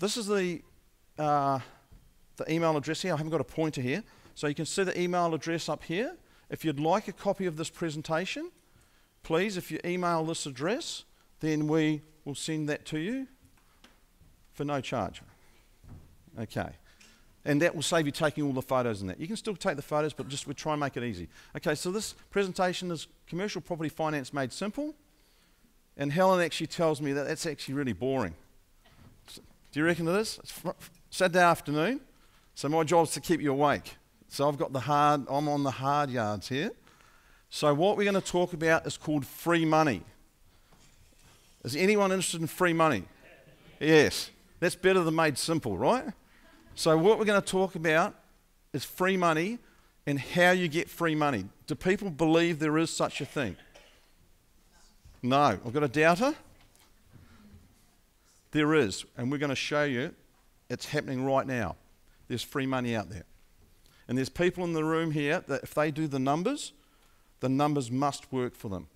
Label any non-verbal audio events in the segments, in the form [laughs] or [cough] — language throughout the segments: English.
this is the, uh, the email address here. I haven't got a pointer here. So you can see the email address up here. If you'd like a copy of this presentation, please, if you email this address, then we will send that to you for no charge. Okay. And that will save you taking all the photos in that. You can still take the photos, but just we try and make it easy. Okay, so this presentation is commercial property finance made simple. And Helen actually tells me that that's actually really boring. Do you reckon it is? It's Saturday afternoon, so my job is to keep you awake. So I've got the hard, I'm on the hard yards here. So what we're going to talk about is called free money. Is anyone interested in free money? Yes. That's better than made simple, right? So, what we're going to talk about is free money and how you get free money. Do people believe there is such a thing? No. I've got a doubter. There is, and we're going to show you it's happening right now. There's free money out there. And there's people in the room here that if they do the numbers, the numbers must work for them.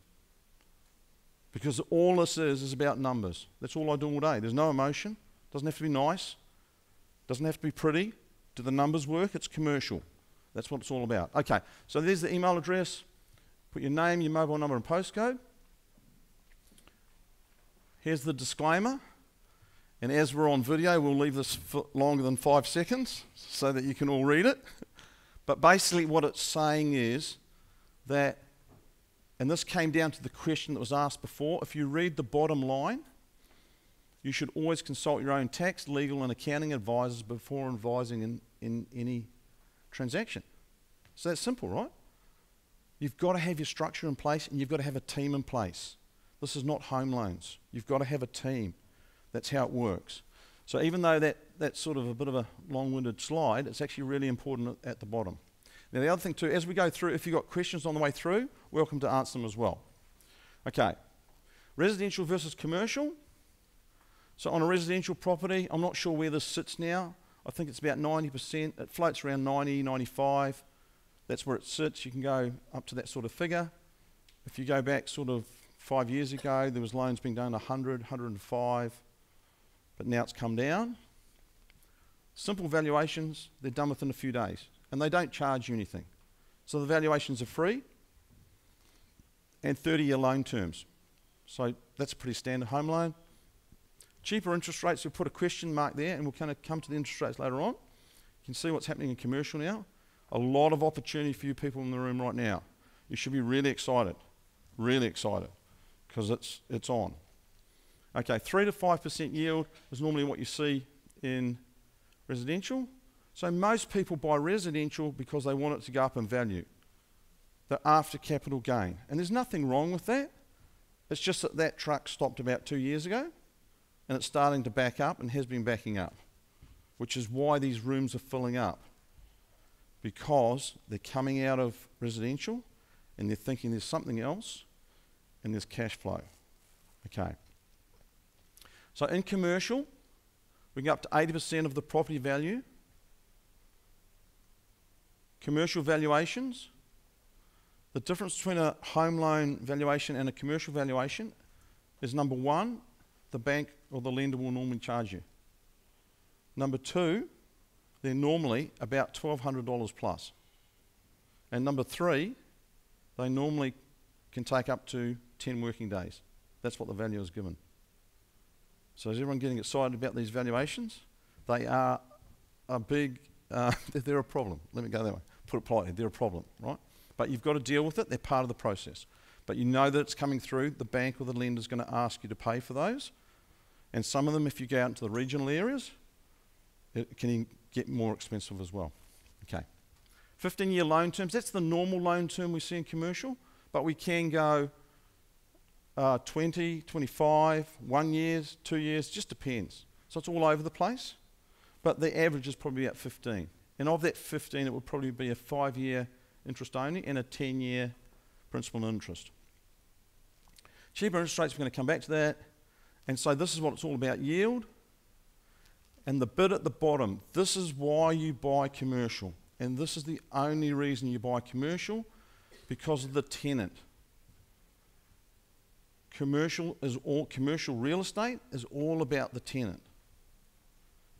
Because all this is is about numbers. That's all I do all day. There's no emotion. Doesn't have to be nice. Doesn't have to be pretty. Do the numbers work? It's commercial. That's what it's all about. Okay, so there's the email address. Put your name, your mobile number, and postcode. Here's the disclaimer. And as we're on video, we'll leave this for longer than five seconds so that you can all read it. But basically, what it's saying is that, and this came down to the question that was asked before if you read the bottom line, you should always consult your own tax, legal, and accounting advisors before advising in, in any transaction. So that's simple, right? You've got to have your structure in place and you've got to have a team in place. This is not home loans. You've got to have a team. That's how it works. So even though that, that's sort of a bit of a long-winded slide, it's actually really important at the bottom. Now the other thing too, as we go through, if you've got questions on the way through, welcome to answer them as well. Okay, residential versus commercial. So on a residential property, I'm not sure where this sits now. I think it's about 90%. It floats around 90, 95. That's where it sits. You can go up to that sort of figure. If you go back sort of five years ago, there was loans being done 100, 105, but now it's come down. Simple valuations, they're done within a few days, and they don't charge you anything. So the valuations are free and 30-year loan terms. So that's a pretty standard home loan. Cheaper interest rates, we'll put a question mark there and we'll kind of come to the interest rates later on. You can see what's happening in commercial now. A lot of opportunity for you people in the room right now. You should be really excited, really excited, because it's, it's on. Okay, 3 to 5% yield is normally what you see in residential. So most people buy residential because they want it to go up in value. They're after capital gain. And there's nothing wrong with that. It's just that that truck stopped about two years ago and it's starting to back up and has been backing up, which is why these rooms are filling up because they're coming out of residential and they're thinking there's something else and there's cash flow. Okay. So in commercial, we can up to 80% of the property value. Commercial valuations, the difference between a home loan valuation and a commercial valuation is number one, the bank or the lender will normally charge you. Number two, they're normally about $1,200 plus. And number three, they normally can take up to 10 working days. That's what the value is given. So is everyone getting excited about these valuations? They are a big, uh, [laughs] they're a problem. Let me go that way. Put it politely, they're a problem, right? But you've got to deal with it. They're part of the process. But you know that it's coming through. The bank or the lender is going to ask you to pay for those. And some of them, if you go out into the regional areas, it can get more expensive as well. Okay. 15 year loan terms, that's the normal loan term we see in commercial, but we can go uh, 20, 25, one years, two years, just depends. So it's all over the place, but the average is probably about 15. And of that 15, it would probably be a five year interest only and a 10 year principal and interest. Cheaper interest rates, we're going to come back to that. And so this is what it's all about yield. And the bit at the bottom, this is why you buy commercial. And this is the only reason you buy commercial because of the tenant. Commercial is all commercial real estate is all about the tenant.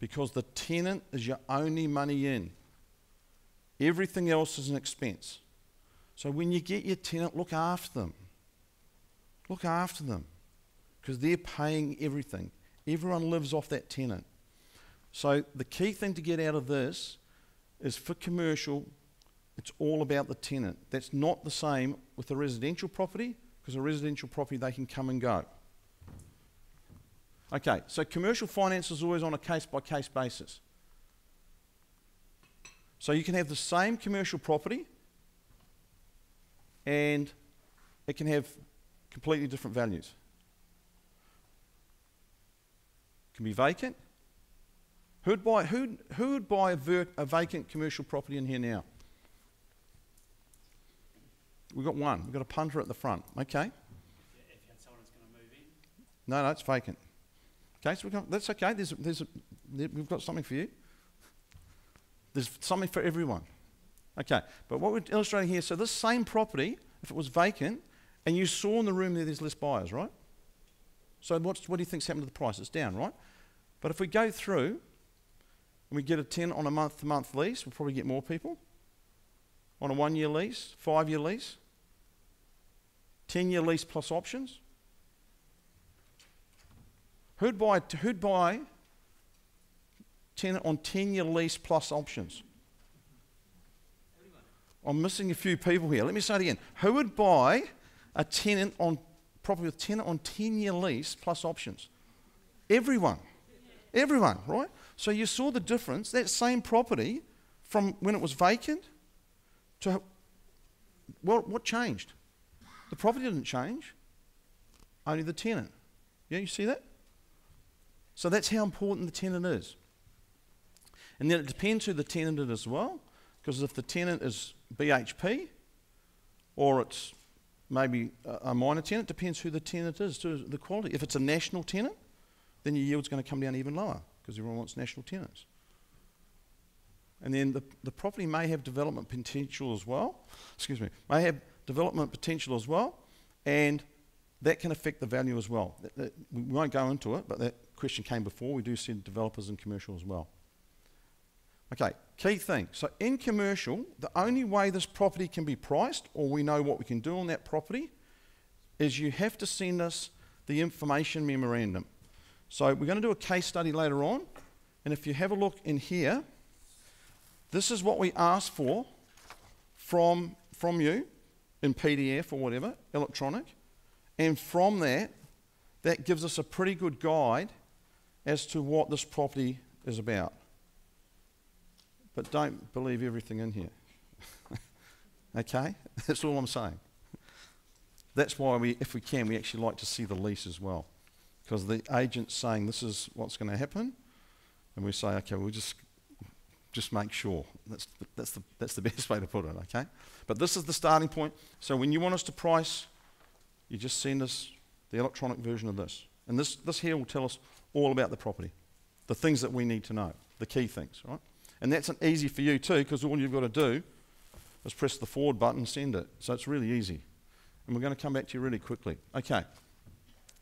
because the tenant is your only money in. Everything else is an expense. So when you get your tenant, look after them. Look after them because they're paying everything. Everyone lives off that tenant. So the key thing to get out of this is for commercial, it's all about the tenant. That's not the same with a residential property because a residential property they can come and go. Okay, so commercial finance is always on a case by case basis. So you can have the same commercial property and it can have completely different values. It can be vacant. Who'd buy, who who would buy a, a vacant commercial property in here now? We've got one. We've got a punter at the front. Okay. If you had someone that's gonna move in? No, no, it's vacant. Okay, so got, that's okay. There's, there's a, we've got something for you. There's something for everyone. Okay, but what we're illustrating here, so this same property, if it was vacant, and you saw in the room there there's less buyers, right? So what's, what do you think's happened to the price? It's down, right? But if we go through and we get a 10 on a month-to-month lease, we'll probably get more people. On a one-year lease, five-year lease, 10-year lease plus options. Who'd buy, who'd buy 10, on 10-year lease plus options? I'm missing a few people here. Let me say it again. Who would buy a tenant on property with tenant on 10 year lease plus options? Everyone. Everyone, right? So you saw the difference. That same property from when it was vacant to well, what changed? The property didn't change, only the tenant. Yeah, you see that? So that's how important the tenant is. And then it depends who the tenant is as well, because if the tenant is BHP or it's maybe a minor tenant, depends who the tenant is, to the quality. If it's a national tenant, then your yield's going to come down even lower because everyone wants national tenants. And then the, the property may have development potential as well, excuse me, may have development potential as well, and that can affect the value as well. That, that, we won't go into it, but that question came before. We do see developers in commercial as well. Okay, key thing. So in commercial, the only way this property can be priced, or we know what we can do on that property, is you have to send us the information memorandum. So we're going to do a case study later on, and if you have a look in here, this is what we ask for from, from you in PDF or whatever, electronic, and from that, that gives us a pretty good guide as to what this property is about. But don't believe everything in here. [laughs] okay? [laughs] That's all I'm saying. That's why we, if we can, we actually like to see the lease as well. Because the agent's saying this is what's going to happen, and we say, okay, we'll just just make sure. That's the, that's the, that's the [laughs] best way to put it, okay? But this is the starting point. So when you want us to price, you just send us the electronic version of this. And this, this here will tell us all about the property, the things that we need to know, the key things, right? And that's an easy for you too, because all you've got to do is press the forward button send it. So it's really easy. And we're going to come back to you really quickly. Okay.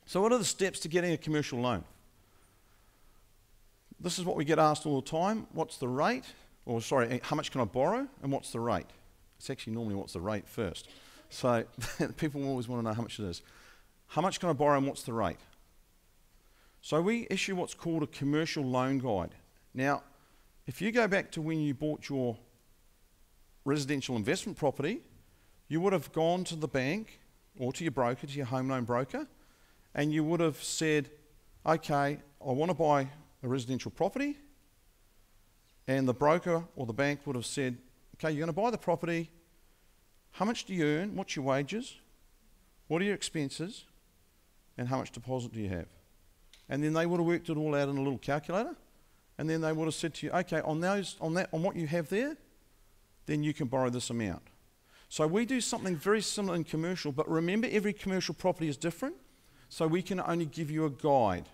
So, what are the steps to getting a commercial loan? This is what we get asked all the time. What's the rate? Or, sorry, eh, how much can I borrow? And what's the rate? It's actually normally what's the rate first. So, [laughs] people always want to know how much it is. How much can I borrow and what's the rate? So, we issue what's called a commercial loan guide. Now, if you go back to when you bought your residential investment property, you would have gone to the bank or to your broker, to your home loan broker, and you would have said, okay, I want to buy a residential property. And the broker or the bank would have said, okay, you're going to buy the property. How much do you earn? What's your wages? What are your expenses? And how much deposit do you have? And then they would have worked it all out in a little calculator and then they would have said to you, okay, on those, on that, on what you have there, then you can borrow this amount. So we do something very similar in commercial, but remember every commercial property is different, so we can only give you a guide.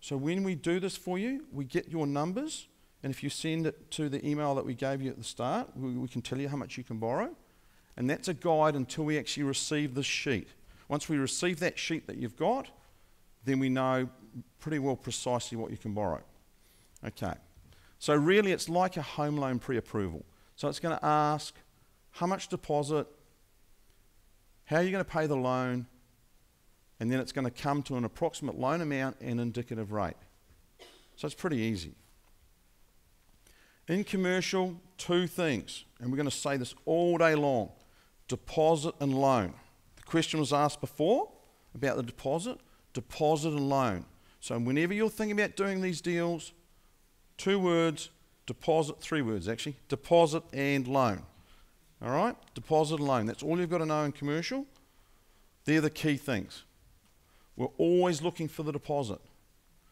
So when we do this for you, we get your numbers, and if you send it to the email that we gave you at the start, we, we can tell you how much you can borrow. And that's a guide until we actually receive this sheet. Once we receive that sheet that you've got, then we know pretty well precisely what you can borrow. Okay. So really it's like a home loan pre-approval. So it's going to ask how much deposit, how are you going to pay the loan, and then it's going to come to an approximate loan amount and indicative rate. So it's pretty easy. In commercial, two things, and we're going to say this all day long deposit and loan. The question was asked before about the deposit, deposit and loan. So whenever you're thinking about doing these deals, two words, deposit, three words actually, deposit and loan. All right? Deposit and loan. That's all you've got to know in commercial. They're the key things. We're always looking for the deposit.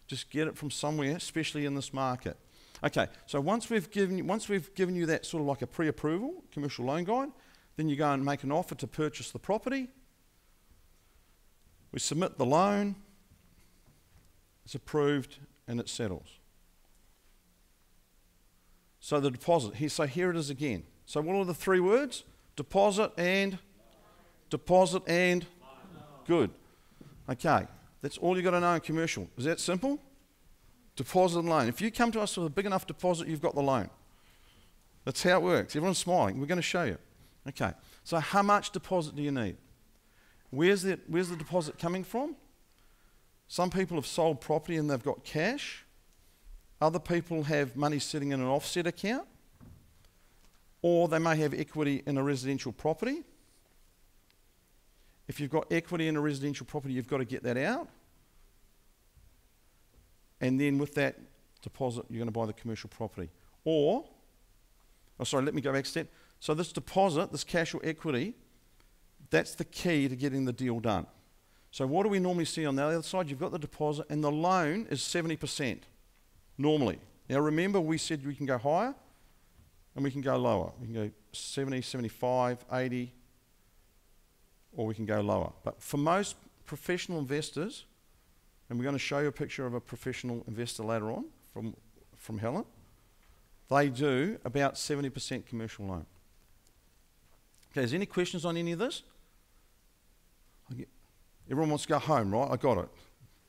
Just get it from somewhere, especially in this market. Okay, so once we've given you, once we've given you that sort of like a pre-approval commercial loan guide, then you go and make an offer to purchase the property. We submit the loan. It's approved and it settles. So the deposit. Here, so here it is again. So what are the three words? Deposit and deposit and good. Okay, that's all you've got to know in commercial. Is that simple? Deposit and loan. If you come to us with a big enough deposit, you've got the loan. That's how it works. Everyone's smiling. We're going to show you. Okay, so how much deposit do you need? Where's the, where's the deposit coming from? Some people have sold property and they've got cash. Other people have money sitting in an offset account. Or they may have equity in a residential property. If you've got equity in a residential property, you've got to get that out. And then with that deposit, you're going to buy the commercial property. Or, oh, sorry, let me go back a step. So, this deposit, this cash or equity, that's the key to getting the deal done. So, what do we normally see on the other side? You've got the deposit, and the loan is 70% normally. Now, remember, we said we can go higher and we can go lower. We can go 70, 75, 80, or we can go lower. But for most professional investors, and we're going to show you a picture of a professional investor later on from, from Helen, they do about 70% commercial loan. Okay, is any questions on any of this? Everyone wants to go home, right? I got it.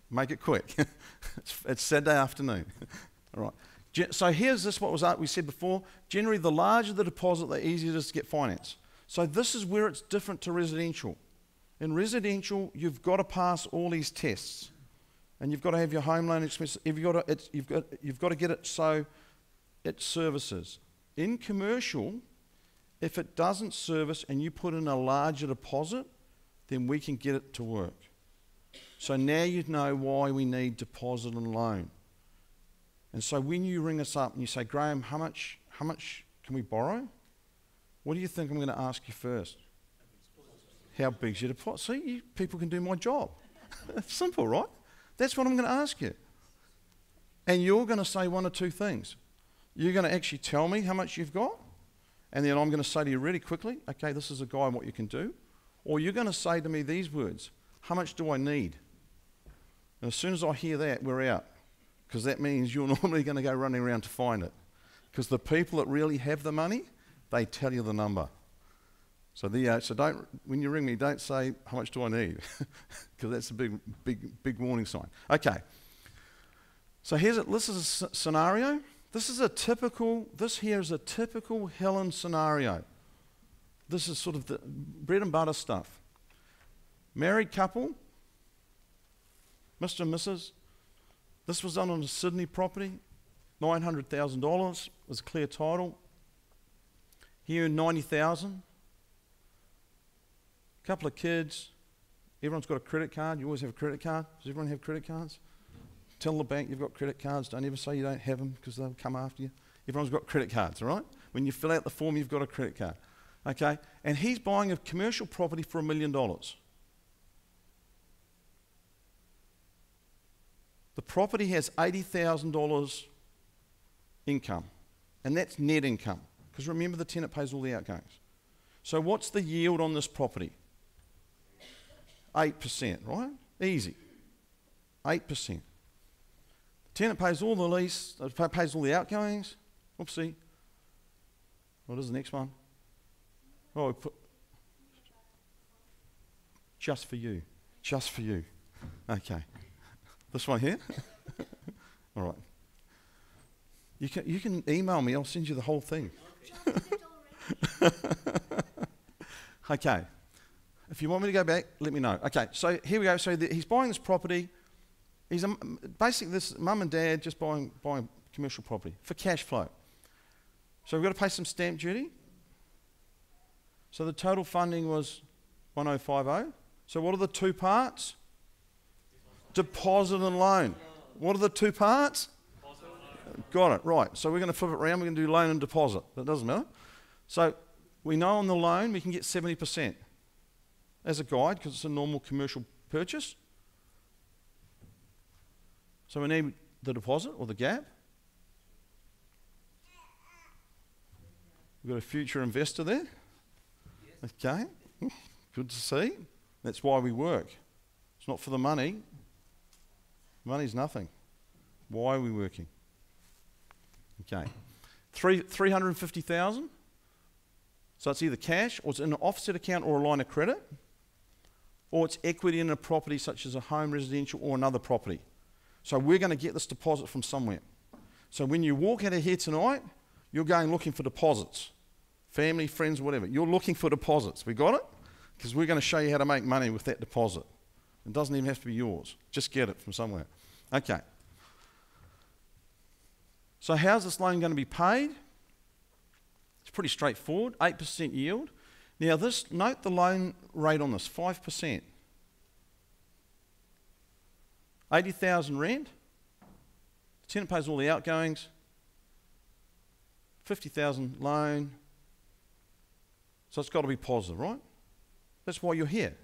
Make it quick. [laughs] it's, it's Saturday afternoon. [laughs] All right. So here's this what was uh, we said before. Generally, the larger the deposit, the easier it is to get finance. So this is where it's different to residential. In residential, you've got to pass all these tests, and you've got to have your home loan expenses. You've got to, you've got, you've got to get it so it services. In commercial, if it doesn't service and you put in a larger deposit, then we can get it to work. So now you know why we need deposit and loan. And so when you ring us up and you say, Graham, how much, how much can we borrow? What do you think I'm going to ask you first? How big's your deposit? See, you, people can do my job. [laughs] simple, right? That's what I'm going to ask you. And you're going to say one or two things. You're going to actually tell me how much you've got, and then I'm going to say to you really quickly, okay, this is a guy and what you can do. Or you're going to say to me these words How much do I need? And as soon as I hear that, we're out. Because that means you're [laughs] normally going to go running around to find it. Because the people that really have the money, they tell you the number. So, the, uh, so don't, when you ring me, don't say, How much do I need? [laughs] Because that's a big, big, big warning sign. Okay. So here's a, this is a scenario. This is a typical, this here is a typical Helen scenario. This is sort of the bread and butter stuff. Married couple, Mr. and Mrs. This was done on a Sydney property, $900,000 was a clear title. He earned 90000 A couple of kids. Everyone's got a credit card. You always have a credit card. Does everyone have credit cards? Tell the bank you've got credit cards. Don't ever say you don't have them because they'll come after you. Everyone's got credit cards, all right? When you fill out the form, you've got a credit card. Okay? And he's buying a commercial property for a million dollars. The property has $80,000 income, and that's net income. Because remember, the tenant pays all the outgoings. So, what's the yield on this property? 8%, right? Easy. 8%. The tenant pays all the lease, pays all the outgoings. Oopsie. What is the next one? Oh, put just for you. Just for you. Okay. This one here? [laughs] All right. You can, you can email me, I'll send you the whole thing. [laughs] okay. If you want me to go back, let me know. Okay, so here we go. So the, he's buying this property. He's a, basically this mum and dad just buying, buying commercial property for cash flow. So we've got to pay some stamp duty. So the total funding was 1050. So what are the two parts? Deposit and loan. What are the two parts? Got it, right. So we're going to flip it around. We're going to do loan and deposit. That doesn't matter. So we know on the loan we can get 70% as a guide because it's a normal commercial purchase. So we need the deposit or the gap. We've got a future investor there. Okay, [laughs] good to see. That's why we work. It's not for the money. Money's nothing. Why are we working? Okay. Three, 350,000. So it's either cash or it's in an offset account or a line of credit or it's equity in a property such as a home, residential or another property. So we're going to get this deposit from somewhere. So when you walk out of here tonight, you're going looking for deposits. Family, friends, whatever. You're looking for deposits. We got it? Because we're going to show you how to make money with that deposit. It doesn't even have to be yours. Just get it from somewhere. Okay. So how's this loan going to be paid? It's pretty straightforward. 8% yield. Now this note the loan rate on this, 5%. 80,000 rent. The tenant pays all the outgoings. 50,000 loan. So it's got to be positive, right? That's why you're here.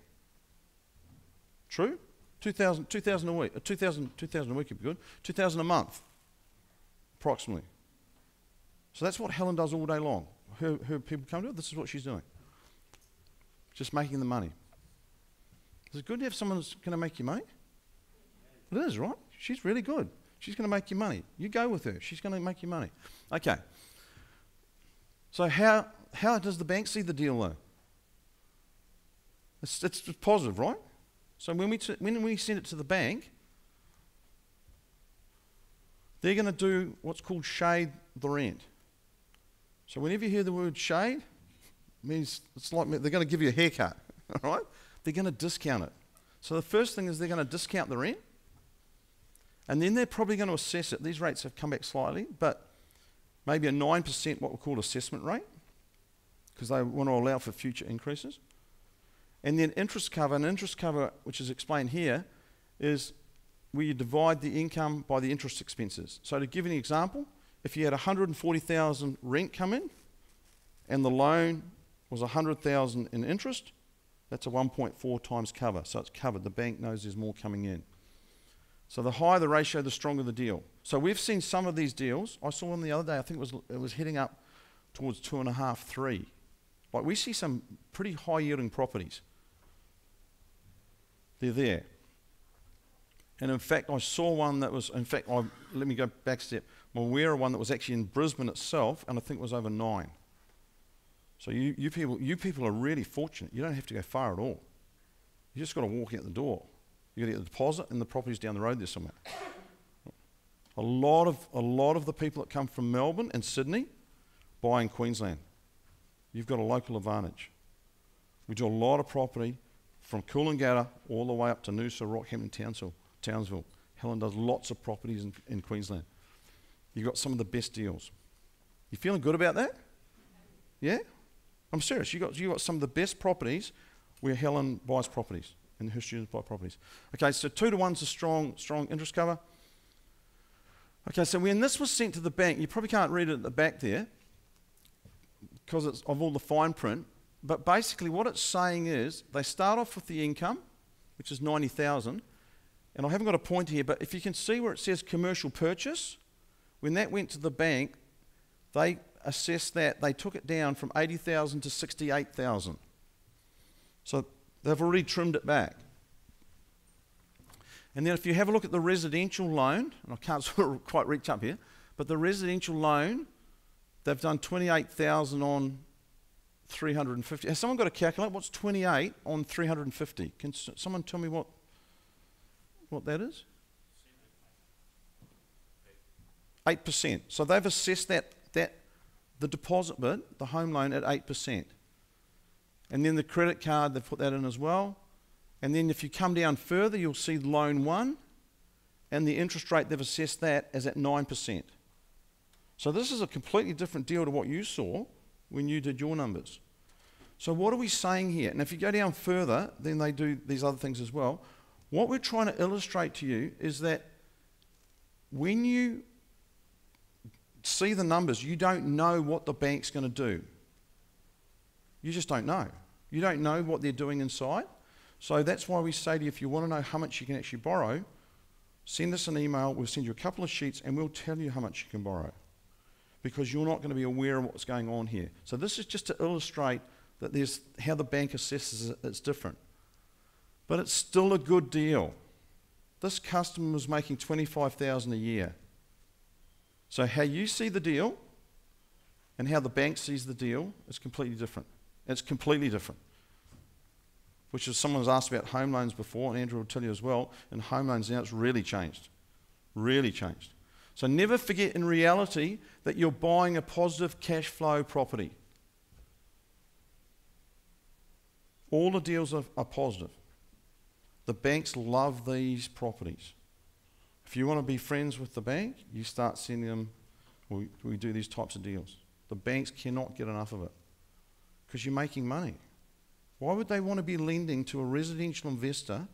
True? 2,000, 2000 a week. Uh, 2,000, 2000 a week would be good. 2,000 a month, approximately. So that's what Helen does all day long. Her, her people come to her, this is what she's doing. Just making the money. Is it good to have someone that's going to make you money? It is, right? She's really good. She's going to make you money. You go with her. She's going to make you money. Okay. So how, how does the bank see the deal, though? It's, it's positive, right? So when we, t- when we send it to the bank, they're going to do what's called shade the rent. So whenever you hear the word shade, it means it's like they're going to give you a haircut, [laughs] all right? They're going to discount it. So the first thing is they're going to discount the rent, and then they're probably going to assess it. These rates have come back slightly, but maybe a 9% what we call assessment rate because they want to allow for future increases. And then interest cover, and interest cover, which is explained here, is where you divide the income by the interest expenses. So to give an example, if you had 140,000 rent come in and the loan was 100,000 in interest, that's a 1.4 times cover. So it's covered. The bank knows there's more coming in. So the higher the ratio, the stronger the deal. So we've seen some of these deals. I saw one the other day. I think it was it was heading up towards two and a half, three. Like we see some pretty high yielding properties. They're there. And in fact, I saw one that was, in fact, I, let me go back a step. I'm aware of one that was actually in Brisbane itself, and I think it was over nine. So you, you, people, you people are really fortunate. You don't have to go far at all. You just got to walk out the door. You got to get the deposit, and the property's down the road there somewhere. A lot of a lot of the people that come from Melbourne and Sydney buy in Queensland you've got a local advantage. We do a lot of property from Coolangatta all the way up to Noosa, Rockhampton, Townsville. Townsville. Helen does lots of properties in, in Queensland. You've got some of the best deals. You feeling good about that? Yeah? I'm serious. You got you got some of the best properties where Helen buys properties and her students buy properties. Okay, so two to one's a strong, strong interest cover. Okay, so when this was sent to the bank, you probably can't read it at the back there, because it's of all the fine print. But basically, what it's saying is they start off with the income, which is 90,000. And I haven't got a point here, but if you can see where it says commercial purchase, when that went to the bank, they assessed that, they took it down from 80,000 to 68,000. So they've already trimmed it back. And then if you have a look at the residential loan, and I can't [laughs] sort of quite reach up here, but the residential loan They've done 28,000 on 350. Has someone got a calculator? What's 28 on 350? Can someone tell me what, what that is? 8%. So they've assessed that, that the deposit bit, the home loan, at 8%. And then the credit card, they've put that in as well. And then if you come down further, you'll see loan one, and the interest rate, they've assessed that as at 9%. So this is a completely different deal to what you saw when you did your numbers. So what are we saying here? And if you go down further, then they do these other things as well. What we're trying to illustrate to you is that when you see the numbers, you don't know what the bank's going to do. You just don't know. You don't know what they're doing inside. So that's why we say to you if you want to know how much you can actually borrow, send us an email. We'll send you a couple of sheets and we'll tell you how much you can borrow because you're not going to be aware of what's going on here. So this is just to illustrate that there's how the bank assesses it, it's different. But it's still a good deal. This customer was making 25,000 a year. So how you see the deal and how the bank sees the deal is completely different. It's completely different. Which is someone's asked about home loans before, and Andrew will tell you as well, and home loans now it's really changed. Really changed. So never forget in reality that you're buying a positive cash flow property. All the deals are, are positive. The banks love these properties. If you want to be friends with the bank, you start sending them, we, we do these types of deals. The banks cannot get enough of it because you're making money. Why would they want to be lending to a residential investor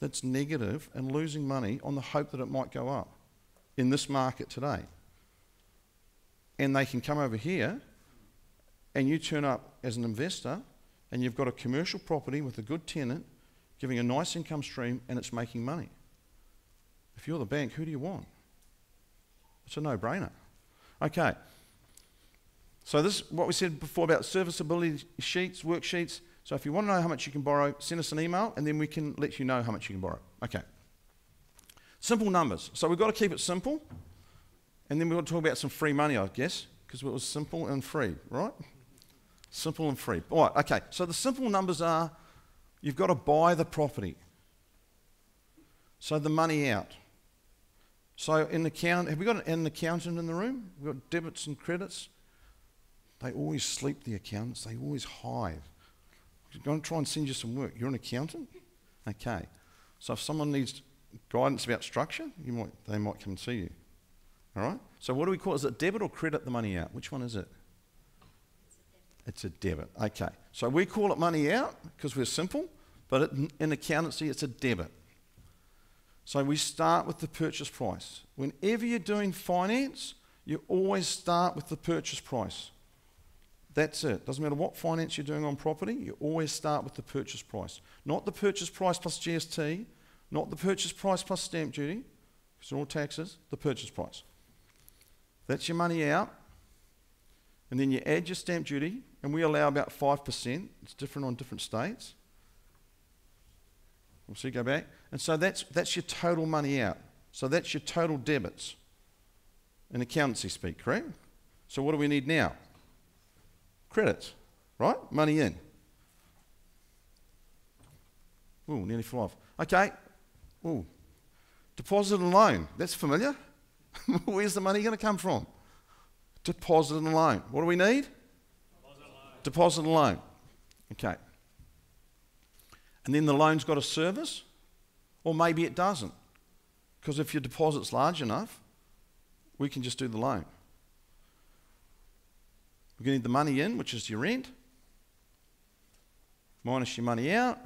that's negative and losing money on the hope that it might go up in this market today? And they can come over here and you turn up as an investor and you've got a commercial property with a good tenant giving a nice income stream and it's making money. If you're the bank, who do you want? It's a no brainer. Okay. So, this is what we said before about serviceability sheets, worksheets. So, if you want to know how much you can borrow, send us an email and then we can let you know how much you can borrow. Okay. Simple numbers. So, we've got to keep it simple. And then we've got to talk about some free money, I guess, because it was simple and free, right? Simple and free. All right, okay. So the simple numbers are you've got to buy the property. So the money out. So in the account, have we got an accountant in the room? We've got debits and credits. They always sleep, the accountants. They always hide. I'm going to try and send you some work. You're an accountant? Okay. So if someone needs guidance about structure, you might, they might come and see you. All right? So what do we call? Is it debit or credit the money out? Which one is it? It's a debit. Okay. So we call it money out because we're simple, but it, in accountancy, it's a debit. So we start with the purchase price. Whenever you're doing finance, you always start with the purchase price. That's it. Doesn't matter what finance you're doing on property, you always start with the purchase price. Not the purchase price plus GST, not the purchase price plus stamp duty, because they're all taxes, the purchase price. That's your money out. And then you add your stamp duty, and we allow about 5%. It's different on different states. We'll see, go back. And so that's, that's your total money out. So that's your total debits in accountancy speak, correct? So what do we need now? Credits, right? Money in. Ooh, nearly flew off. Okay. Ooh. Deposit and loan. That's familiar. [laughs] Where's the money going to come from? Deposit and loan. What do we need? Deposit and loan. Okay. And then the loan's got a service, or maybe it doesn't. Because if your deposit's large enough, we can just do the loan. We're going to need the money in, which is your rent, minus your money out,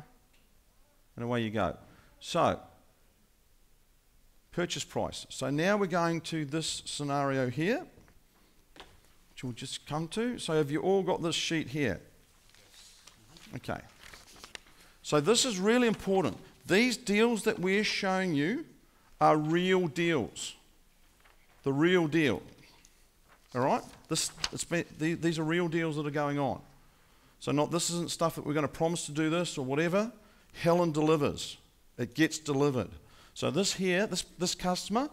and away you go. So, purchase price. So now we're going to this scenario here which we'll just come to. So have you all got this sheet here? Okay. So this is really important. These deals that we're showing you are real deals. The real deal. All right? This, been, these are real deals that are going on. So not this isn't stuff that we're going to promise to do this or whatever. Helen delivers. It gets delivered. So this here, this, this customer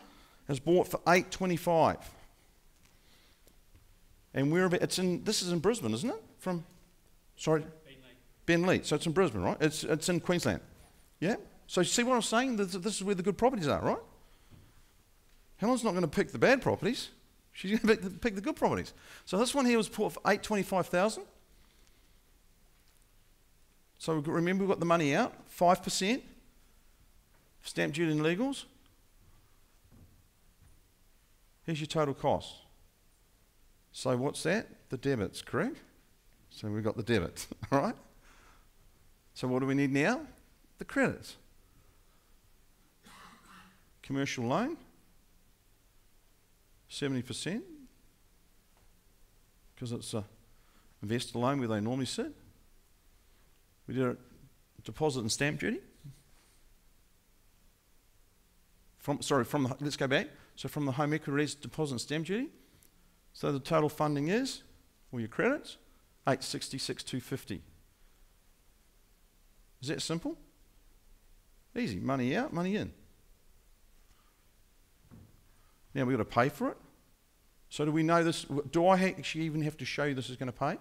has bought for 825. And we're it's in, this is in Brisbane, isn't it? From, sorry? Beenleigh. So it's in Brisbane, right? It's, it's in Queensland. Yeah? So see what I'm saying? This, this is where the good properties are, right? Helen's not going to pick the bad properties. She's going to pick the, pick the good properties. So this one here was bought for 825,000. So remember we've got the money out, 5%, stamp duty and legals. Here's your total cost. So what's that? The debits, correct? So we've got the debits, [laughs] all right? So what do we need now? The credits. Commercial loan, 70%, because it's a investor loan where they normally sit. We did a deposit and stamp duty. From, sorry, from the, let's go back. So from the home equity deposit and stamp duty. So the total funding is, all your credits, 866 250. Is that simple? Easy. Money out, money in. Now we've got to pay for it. So do we know this? Do I actually even have to show you this is going to pay?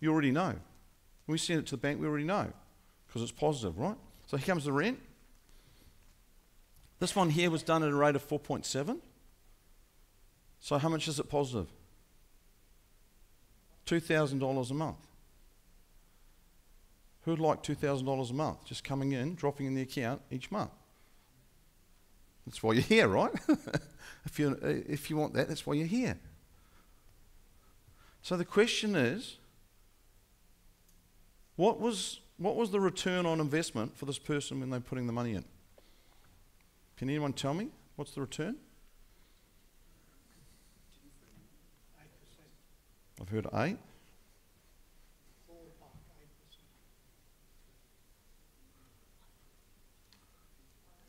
You already know. When we send it to the bank, we already know because it's positive, right? So here comes the rent. This one here was done at a rate of 4.7. So how much is it positive? $2,000 a month. Who'd like $2,000 a month just coming in, dropping in the account each month? That's why you're here, right? [laughs] if, you if you want that, that's why you're here. So the question is what was, what was the return on investment for this person when they're putting the money in? Can anyone tell me? What's the return? I've heard eight.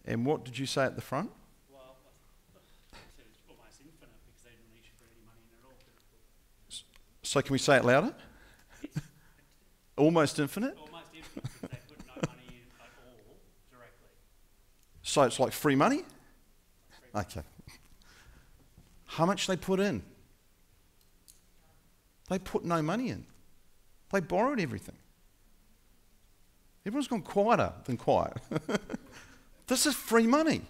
And what did you say at the front? Well, almost infinite because they didn't need to put any money in at all. So can we say it louder? [laughs] Almost infinite? Almost infinite because they put no money in at all directly. So it's like free money? Okay. How much they put in? They put no money in. They borrowed everything. Everyone's gone quieter than quiet. [laughs] this is free money.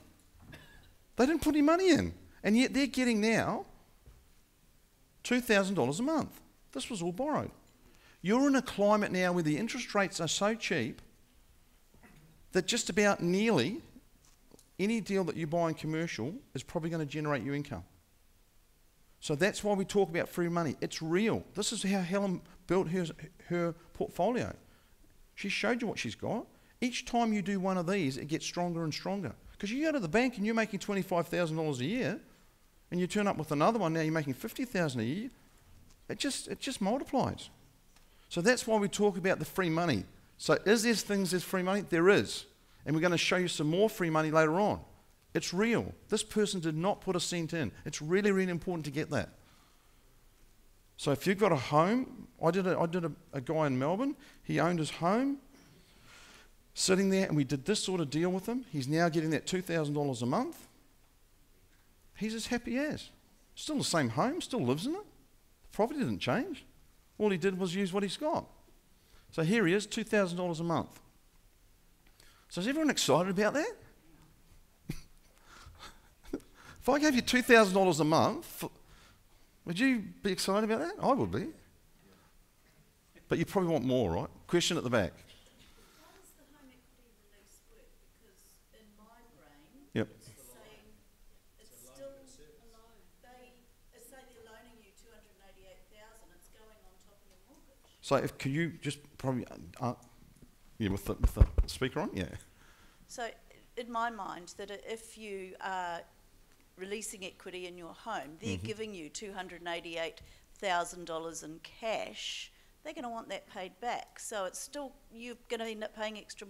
They didn't put any money in. And yet they're getting now $2,000 a month. This was all borrowed. You're in a climate now where the interest rates are so cheap that just about nearly any deal that you buy in commercial is probably going to generate you income. So that's why we talk about free money. It's real. This is how Helen built her, her portfolio. She showed you what she's got. Each time you do one of these, it gets stronger and stronger. Because you go to the bank and you're making $25,000 a year, and you turn up with another one, now you're making 50000 a year. It just, it just multiplies. So that's why we talk about the free money. So is there things there's free money? There is. And we're going to show you some more free money later on. It's real. This person did not put a cent in. It's really, really important to get that. So if you've got a home, I did a, I did a, a guy in Melbourne. He owned his home, sitting there, and we did this sort of deal with him. He's now getting that $2,000 a month. He's as happy as. Still the same home, still lives in it. The property didn't change. All he did was use what he's got. So here he is, $2,000 a month. So is everyone excited about that? If I gave you $2,000 a month, would you be excited about that? I would be. But you probably want more, right? Question at the back. How does the home equity release work? Because in my brain, Yep. it's still a. They, say they're loaning you two hundred and eighty-eight thousand, it's going on top of your mortgage. So if could you just probably uh, yeah with the, with the speaker on yeah So in my mind, that if you are releasing equity in your home, they're mm-hmm. giving you two hundred and eighty-eight thousand dollars in cash, they're gonna want that paid back. So it's still, you're gonna end up paying extra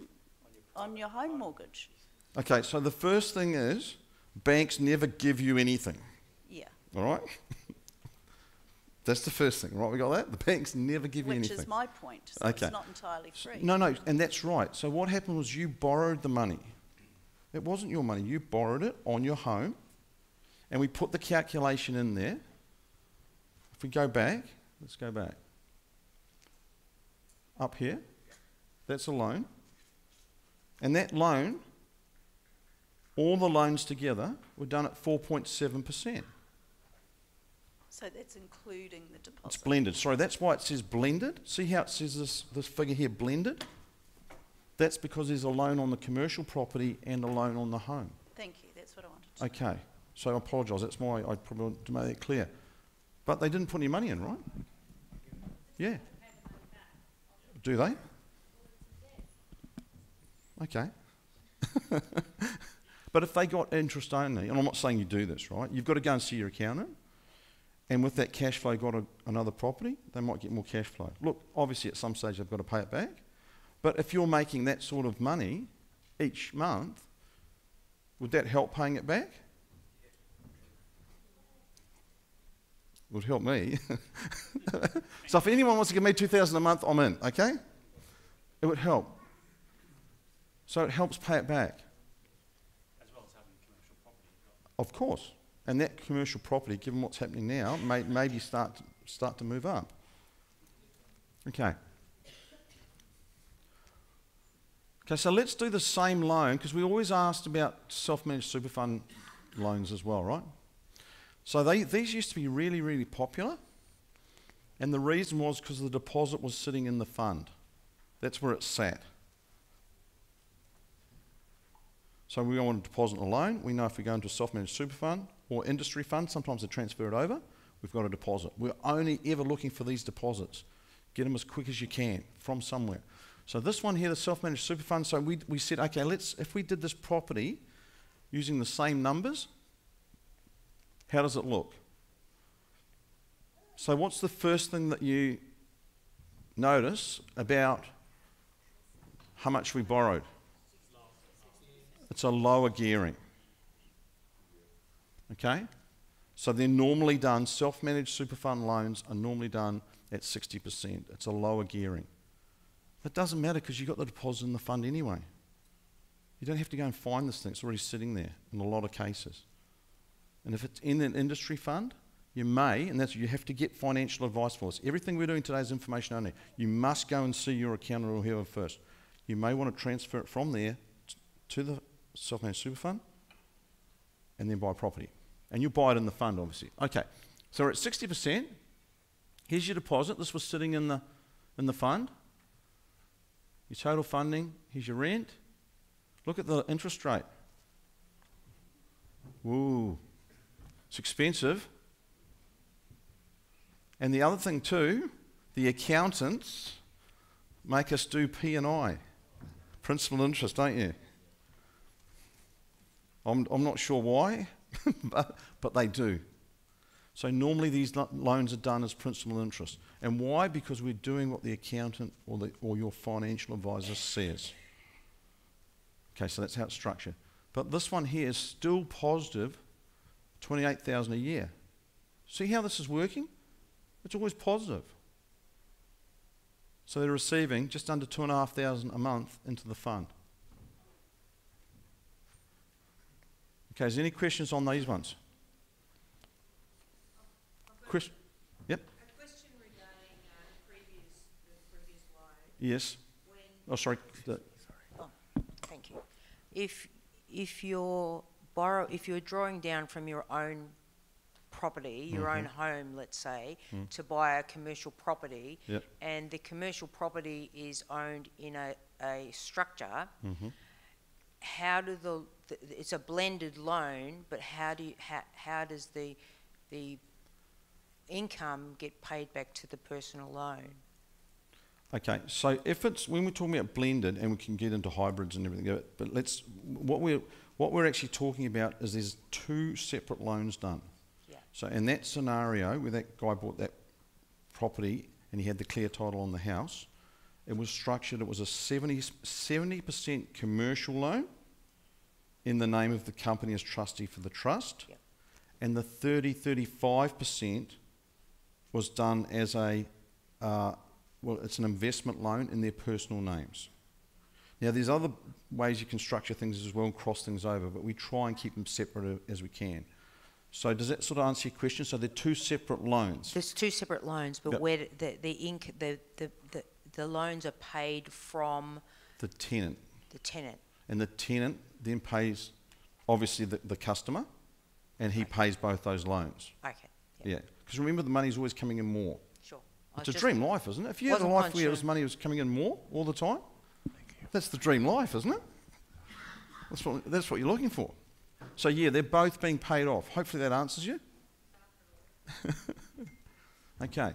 on your home mortgage. okay so the first thing is banks never give you anything Yeah, all right [laughs] that's the first thing right we got that the banks never give you anything. which is my point, so Okay. it's not entirely free. no no and that's right so what happened was you borrowed the money it wasn't your money you borrowed it on your home and we put the calculation in there if we go back let's go back up here that's a loan and that loan all the loans together were done at 4.7%. So that's including the It's deposit. blended. Sorry, that's why it says blended. See how it says this, this figure here, blended? That's because there's a loan on the commercial property and a loan on the home. Thank you, that's what I wanted to. Okay, so I apologise. That's why I probably to make that clear. But they didn't put any money in, right? Yeah. Do they? Okay. [laughs] but if they got interest only, and I'm not saying you do this, right? You've got to go and see your accountant. And with that cash flow, got a, another property, they might get more cash flow. Look, obviously, at some stage, they've got to pay it back. But if you're making that sort of money each month, would that help paying it back? Would help me. [laughs] so if anyone wants to give me 2000 a month, I'm in, okay? It would help. So it helps pay it back. as well as having commercial property. Of course. And that commercial property, given what's happening now, may maybe start to, start to move up. Okay. Okay, so let's do the same loan because we always asked about self-managed super fund loans as well, right? So they, these used to be really, really popular, and the reason was because the deposit was sitting in the fund. That's where it sat. So we want to deposit a loan. We know if we go into a self-managed super fund or industry fund, sometimes they transfer it over. We've got a deposit. We're only ever looking for these deposits. Get them as quick as you can from somewhere. So this one here, the self-managed super fund. So we, we said, okay, let's if we did this property using the same numbers, how does it look? So what's the first thing that you notice about how much we borrowed? It's a lower gearing. Okay? So they're normally done, self managed super fund loans are normally done at 60%. It's a lower gearing. It doesn't matter because you've got the deposit in the fund anyway. You don't have to go and find this thing, it's already sitting there in a lot of cases. And if it's in an industry fund, you may, and that's you have to get financial advice for this. Everything we're doing today is information only. You must go and see your accountant or whoever first. You may want to transfer it from there to the self-managed super fund and then buy property. And you buy it in the fund, obviously. Okay, so we're at 60%. Here's your deposit. This was sitting in the, in the fund. Your total funding, here's your rent. Look at the interest rate. Ooh, it's expensive. And the other thing too, the accountants make us do P and I, principal interest, don't you? I'm, I'm not sure why, [laughs] but, but they do. So normally these lo- loans are done as principal interest. And why? Because we're doing what the accountant or, the, or your financial advisor says. Okay, so that's how it's structured. But this one here is still positive, 28,000 a year. See how this is working? It's always positive. So they're receiving just under two and a half thousand a month into the fund. Okay, is there any questions on these ones? Question? Yep. A question regarding uh, previous, the previous Yes. when, Oh, sorry. the- thank you. If, if you're borrow, if you're drawing down from your own property, your mm-hmm. own home, let's say, mm. to buy a commercial property, Yep. and the commercial property is owned in a, a structure, mm-hmm. how do the, the, it's a blended loan, but how do you, how, how does the, the income get paid back to the personal loan? Okay, so if it's when we're talking about blended, and we can get into hybrids and everything, but- but let's what we're what we're actually talking about is there's two separate loans done. Yeah. So in that scenario where that guy bought that property and he had the clear title on the house, it was structured. It was a 70 percent commercial loan in the name of the company as trustee for the trust, Yep. and the 30 35 percent was done as a uh, well, it's an investment loan in their personal names. Now, there's other ways you can structure things as well and cross things over, but we try and keep them separate as we can. So, does that sort of answer your question? So, they're two separate loans. There's two separate loans, but Yep. where the the inc the, the the the loans are paid from The tenant, the tenant. and the tenant then pays obviously the, the customer, and he pays both those loans. Okay, yeah, Yeah. Because remember, the money's always coming in more. sure. It's a dream life, isn't it? If you had a life where sure. his money was coming in more all the time, that's the dream life, isn't it? That's what, that's what you're looking for. So, yeah, they're both being paid off. Hopefully that answers you. [laughs] okay.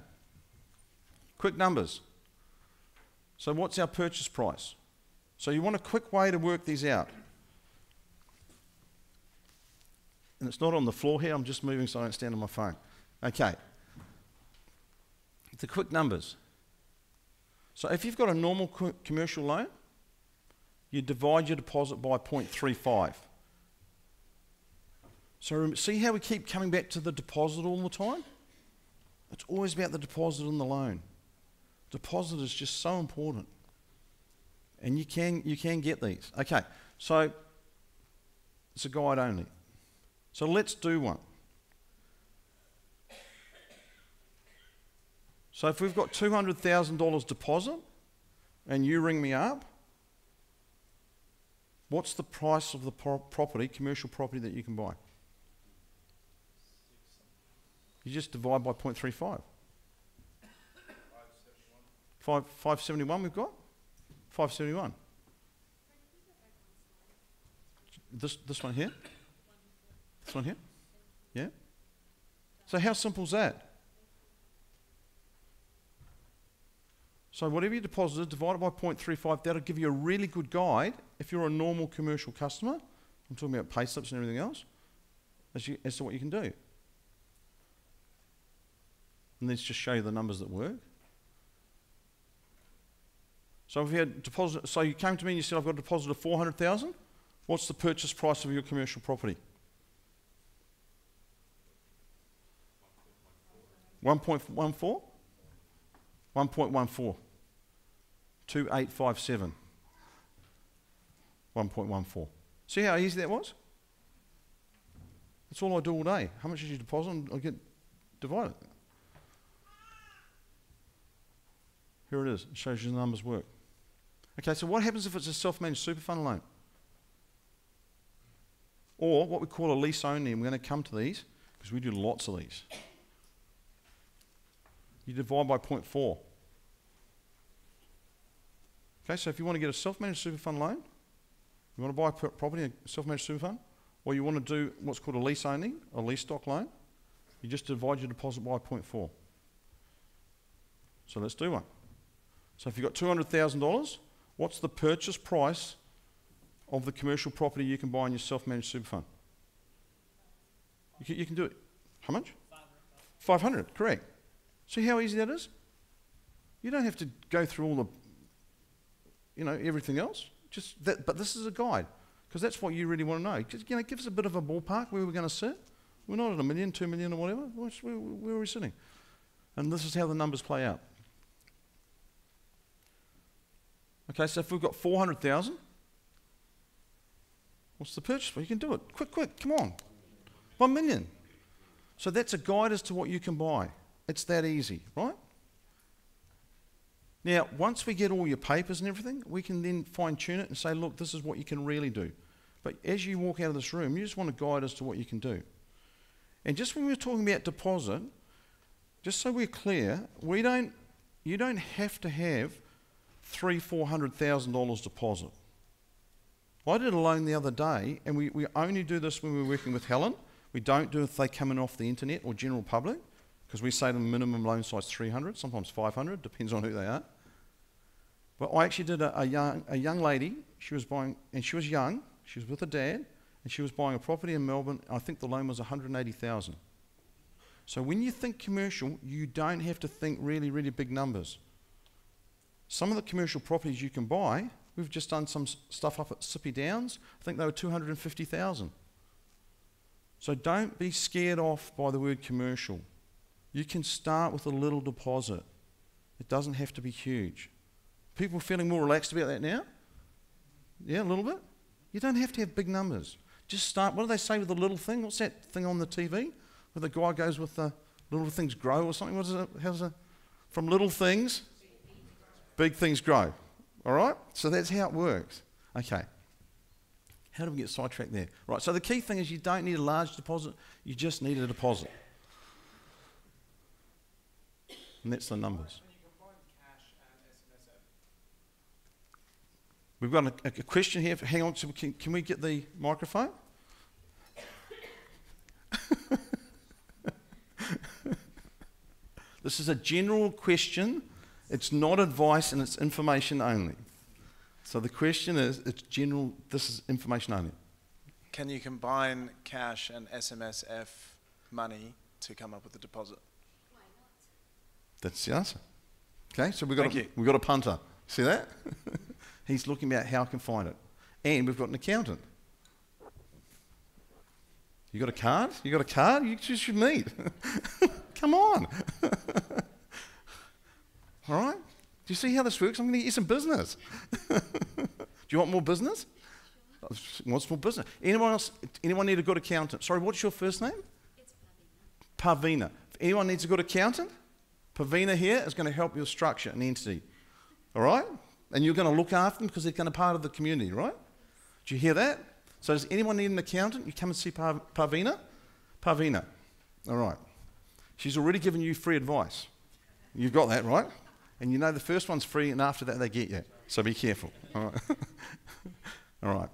Quick numbers. So, what's our purchase price? So, you want a quick way to work these out. And it's not on the floor here, I'm just moving so I don't stand on my phone. Okay. The quick numbers. So if you've got a normal commercial loan, you divide your deposit by 0.35. So see how we keep coming back to the deposit all the time? It's always about the deposit and the loan. Deposit is just so important. And you can, you can get these. Okay, so it's a guide only. So let's do one. So if we've got $200,000 deposit and you ring me up, what's the price of the pro- property, commercial property that you can buy? You just divide by 0.35. Five, 571 we've got? 571. This, this one here? This one here? Yeah? So how simple is that? So whatever you deposited, divided by 0.35, that'll give you a really good guide if you're a normal commercial customer. I'm talking about pay slips and everything else, as, you, as to what you can do. And let's just show you the numbers that work. So if you had deposit, so you came to me and you said, I've got a deposit of 400,000. What's the purchase price of your commercial property? 1.14? 1.14. 2857. 1.14. See how easy that was? That's all I do all day. How much did you deposit? And I get divided. Here it is. It shows you the numbers work. Okay, so what happens if it's a self-managed super fund loan? Or what we call a lease only, and we're going to come to these because we do lots of these. You divide by 0.4. Okay, so if you want to get a self-managed super fund loan, you want to buy a pro- property, a self-managed super fund, or you want to do what's called a lease only, a lease doc loan, you just divide your deposit by 0.4. So let's do one. So if you've got $200,000, what's the purchase price of the commercial property you can buy in your self-managed super fund? You can, you can do it. How much? 500, 500, correct. See how easy that is? You don't have to go through all the, you know, everything else. Just that, but this is a guide because that's what you really want to know. Just, you know, give us a bit of a ballpark where we're going to sit. We're not at a million, two million, or whatever. Where, where are we sitting? And this is how the numbers play out. Okay, so if we've got 400,000, what's the purchase Well, You can do it. Quick, quick, come on. 1 million. So that's a guide as to what you can buy. It's that easy, right? Now, once we get all your papers and everything, we can then fine tune it and say, look, this is what you can really do. But as you walk out of this room, you just want a guide as to what you can do. And just when we're talking about deposit, just so we're clear, we don't, you don't have to have three, four hundred thousand dollars deposit. I did a loan the other day, and we, we only do this when we're working with Helen. We don't do it if they come in off the internet or general public, because we say the minimum loan size 300, sometimes 500, depends on who they are. But I actually did a, a, young, a young lady, she was buying, and she was young, she was with her dad, and she was buying a property in Melbourne. I think the loan was 180,000. So when you think commercial, you don't have to think really, really big numbers. Some of the commercial properties you can buy, we've just done some stuff up at Sippy Downs. I think they were 250,000. So don't be scared off by the word commercial. You can start with a little deposit. It doesn't have to be huge. People feeling more relaxed about that now? Yeah, a little bit? You don't have to have big numbers. Just start. What do they say with the little thing? What's that thing on the TV? Where the guy goes with the little things grow or something? What is it? How's it? From little things, big things grow. All right? So that's how it works. Okay. How do we get sidetracked there? Right, so the key thing is you don't need a large deposit, you just need a deposit. And that's the numbers. We've got a, a question here. Hang on, can, can we get the microphone? [laughs] this is a general question. It's not advice and it's information only. So the question is, it's general, this is information only. Can you combine cash and SMSF money to come up with a deposit? That's the answer. Okay, so we've got, Thank a, you. we've got a punter. See that? [laughs] He's looking about how I can find it. And we've got an accountant. You got a card? You got a card? You just should meet. [laughs] Come on. [laughs] All right? Do you see how this works? I'm going to get you some business. Do you want more business? What's more business? Anyone else? Anyone need a good accountant? Sorry, what's your first name? It's Pavina. Pavina. If anyone needs a good accountant, Pavina here is going to help your structure and entity. All right? And you're going to look after them because they're going to be part of the community, right? Do you hear that? So does anyone need an accountant? You come and see Pavina? Pavina. All right. She's already given you free advice. You've got that, right? And you know the first one's free and after that they get you. So be careful. All right. [laughs] All right.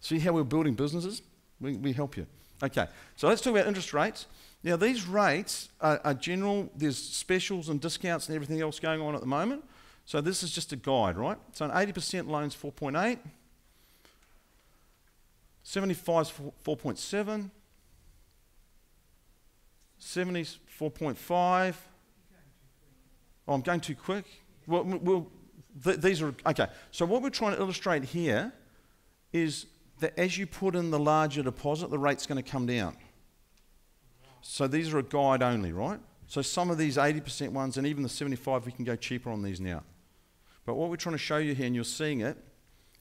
See how we're building businesses? We, we help you. Okay, so let's talk about interest rates. Now, these rates are, are general, there's specials and discounts and everything else going on at the moment. So, this is just a guide, right? So, an 80% loan's 4.8, 75 is 4.7, 70's 4.5. Oh, I'm going too quick. Well, well th- these are okay. So, what we're trying to illustrate here is that as you put in the larger deposit, the rate's going to come down. So these are a guide only, right? So some of these 80% ones and even the 75, we can go cheaper on these now. But what we're trying to show you here, and you're seeing it,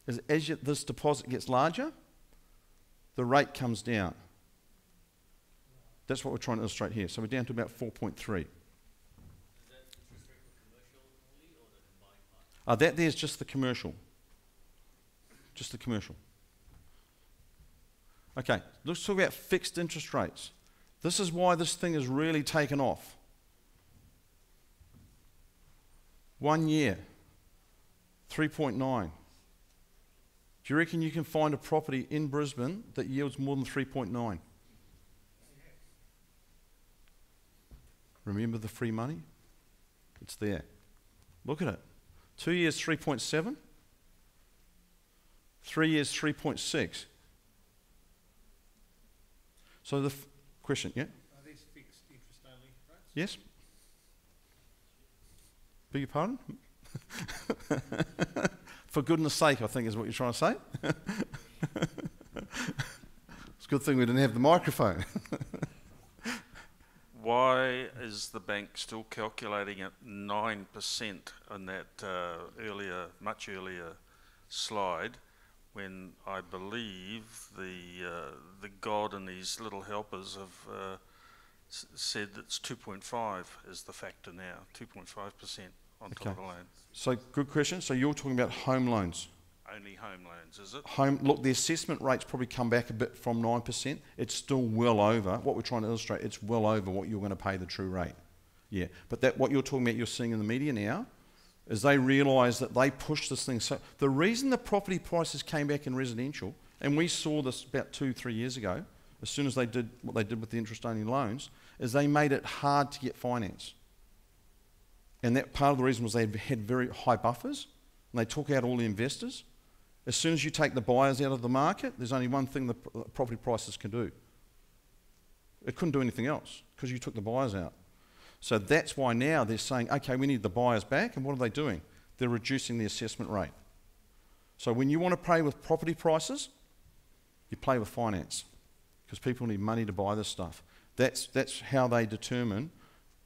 is as you, this deposit gets larger, the rate comes down. That's what we're trying to illustrate here. So we're down to about 4.3. Uh, that there's just the commercial. Just the commercial. Okay, let's talk about fixed interest rates. This is why this thing has really taken off. One year, 3.9. Do you reckon you can find a property in Brisbane that yields more than 3.9? Remember the free money? It's there. Look at it. Two years, 3.7. Three years, 3.6. So the question, yeah? Are these fixed interest only rates? Yes? Beg your pardon? [laughs] For goodness sake, I think is what you're trying to say. [laughs] it's a good thing we didn't have the microphone. [laughs] Why is the bank still calculating at 9% on that uh, earlier, much earlier slide when I believe the, uh, the God and his little helpers have uh, s- said that's 2.5 is the factor now, 2.5% on top Okay. of the loan. so, good question. So, you're talking about home loans. Only home loans, is it? Home, look, the assessment rates probably come back a bit from 9%. It's still well over, what we're trying to illustrate, it's well over what you're going to pay the true rate. Yeah, but that what you're talking about, you're seeing in the media now, is they realised that they pushed this thing. So the reason the property prices came back in residential, and we saw this about two, three years ago, as soon as they did what they did with the interest-only loans, is they made it hard to get finance. And that part of the reason was they had very high buffers, and they took out all the investors. As soon as you take the buyers out of the market, there's only one thing the property prices can do. It couldn't do anything else because you took the buyers out. So that's why now they're saying, okay, we need the buyers back. And what are they doing? They're reducing the assessment rate. So when you want to play with property prices, you play with finance because people need money to buy this stuff. That's, that's how they determine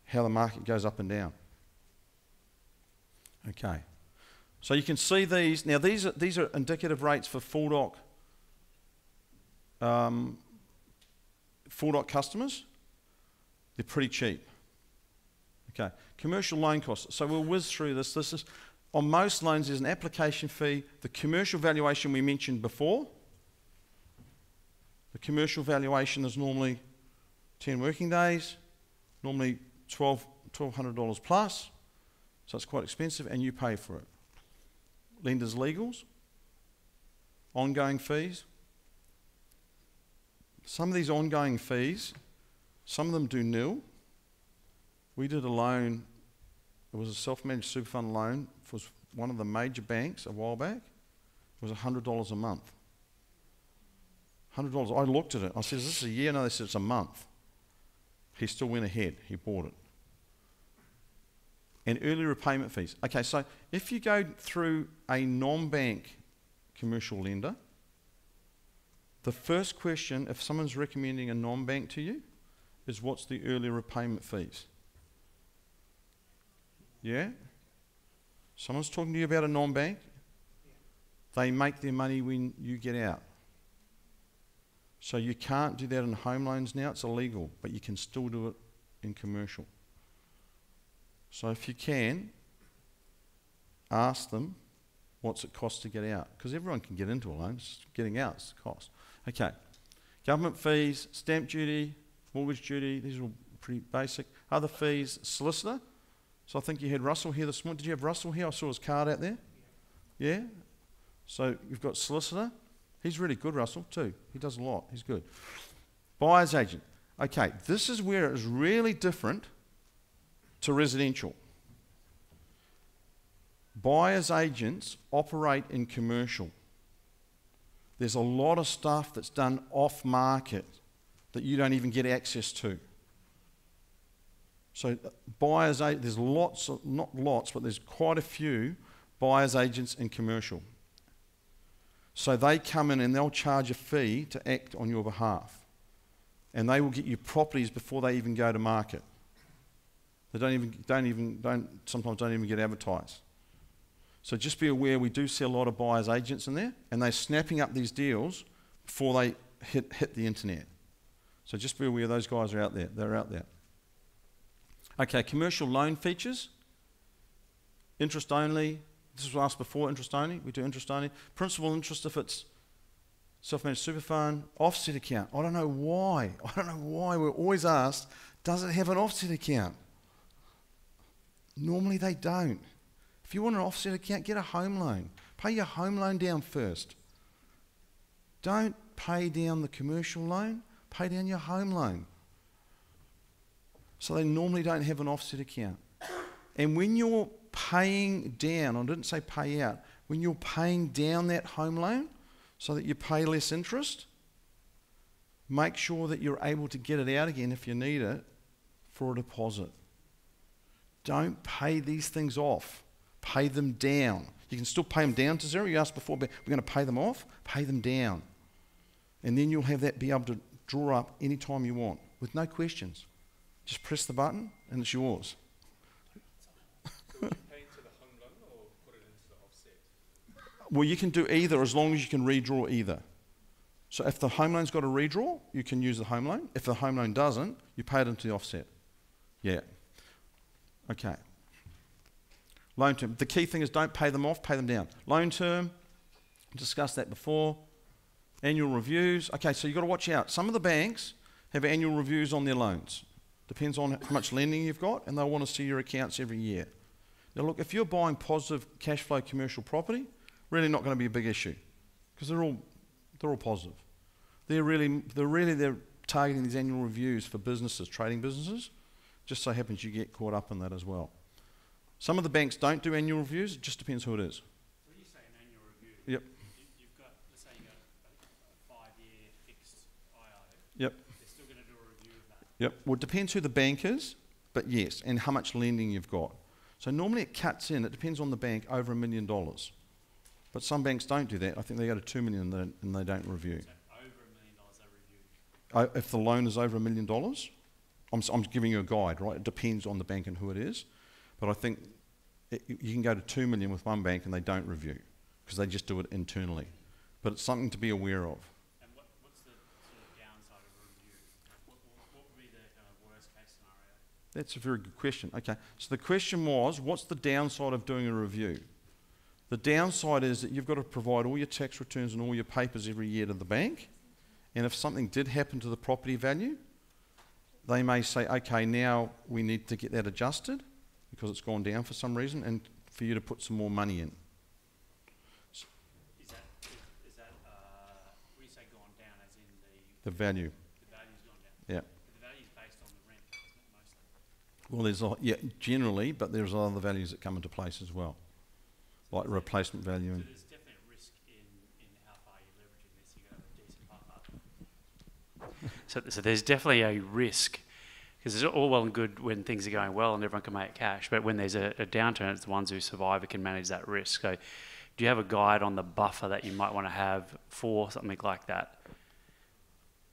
how the market goes up and down. Okay. So you can see these. Now, these are, these are indicative rates for full doc, um, full doc customers. They're pretty cheap. Okay. Commercial loan costs. So we'll whiz through this. This is on most loans. There's an application fee. The commercial valuation we mentioned before, The commercial valuation is normally 10 working days, normally 12, $1,200 plus, so it's quite expensive, and you pay for it. Lenders' legals, ongoing fees. Some of these ongoing fees, some of them do nil. We did a loan, it was a self managed super fund loan for one of the major banks a while back. It was $100 a month. $100. I looked at it. I said, Is this a year? No, they said it's a month. He still went ahead. He bought it. And early repayment fees. Okay, so if you go through a non bank commercial lender, the first question, if someone's recommending a non bank to you, is what's the early repayment fees? Yeah? Someone's talking to you about a non bank, they make their money when you get out. So you can't do that in home loans now, it's illegal, but you can still do it in commercial. So if you can, ask them what's it cost to get out, because everyone can get into a loan, it's getting out is the cost. Okay, government fees, stamp duty, mortgage duty, these are all pretty basic. Other fees, solicitor. So I think you had Russell here this morning. Did you have Russell here? I saw his card out there. Yeah? So you've got solicitor. He's really good, Russell, too. He does a lot. He's good. Buyer's agent. Okay, this is where it is really different to residential. Buyer's agents operate in commercial. There's a lot of stuff that's done off market that you don't even get access to. So uh, buyers, there's lots, of, not lots, but there's quite a few buyers agents in commercial. So they come in and they'll charge a fee to act on your behalf. And they will get you properties before they even go to market. They don't even, don't even, don't, sometimes don't even get advertised. So just be aware we do see a lot of buyers agents in there, and they're snapping up these deals before they hit, hit the internet. So just be aware those guys are out there. They're out there. Okay, commercial loan features. Interest only, this was asked before, interest only. We do interest only. Principal interest if it's self-managed super fund. Offset account. I don't know why. [laughs] I don't know why we're always asked, does it have an offset account? Normally they don't. If you want an offset account, get a home loan. Pay your home loan down first. Don't pay down the commercial loan, pay down your home loan. So they normally don't have an offset account. And when you're paying down, I didn't say pay out, when you're paying down that home loan so that you pay less interest, make sure that you're able to get it out again if you need it for a deposit. Don't pay these things off, pay them down. You can still pay them down to zero. You asked before, but we're going to pay them off, pay them down. And then you'll have that be able to draw up anytime you want with no questions. Just press the button and it's yours. Well, you can do either as long as you can redraw either. So if the home loan's got a redraw, you can use the home loan. If the home loan doesn't, you pay it into the offset. Yeah. Okay. Loan term. The key thing is don't pay them off, pay them down. Loan term, discussed that before. Annual reviews. Okay, so you've got to watch out. Some of the banks have annual reviews on their loans. Depends on how much lending you've got, and they'll want to see your accounts every year. Now, look, if you're buying positive cash flow commercial property, really not going to be a big issue because they're all, they're all positive. They're really, they're really they're targeting these annual reviews for businesses, trading businesses. Just so happens you get caught up in that as well. Some of the banks don't do annual reviews. It just depends who it is. When you say an annual review, Yep. you, you've got, let's say you got a, a five-year fixed IO. Yep. They're still going to do a review of that. Yep. Well, it depends who the bank is, but yes, and how much lending you've got. So normally it cuts in. It depends on the bank over a million dollars. But some banks don't do that. I think they go to two million and they, and they don't review. So over a million dollars they review. Uh, if the loan is over a million dollars, I'm, s- I'm giving you a guide, right? It depends on the bank and who it is. But I think it, you you can go to two million with one bank and they don't review because they just do it internally. But it's something to be aware of. And what, what's the sort of downside of a review? What, what, what would be the kind of worst case scenario? That's a very good question. Okay, so the question was, what's the downside of doing a review? The downside is that you've got to provide all your tax returns and all your papers every year to the bank, And if something did happen to the property value, they may say, okay, now we need to get that adjusted because it's gone down for some reason and for you to put some more money in. Is that, is, that, uh, when you say gone down, as in the, The value. the value's gone down? Yeah. But the value's based on the rent, isn't it, mostly? Well, there's a, yeah, generally, but there's other values that come into place as well, like replacement value So and there's definitely a risk in, in how far you're leveraging this, you're gonna have a decent buffer. So, so there's definitely a risk because it's all well and good when things are going well and everyone can make cash, but when there's a, a downturn, it's the ones who survive who can manage that risk. So, do you have a guide on the buffer that you might want to have for something like that?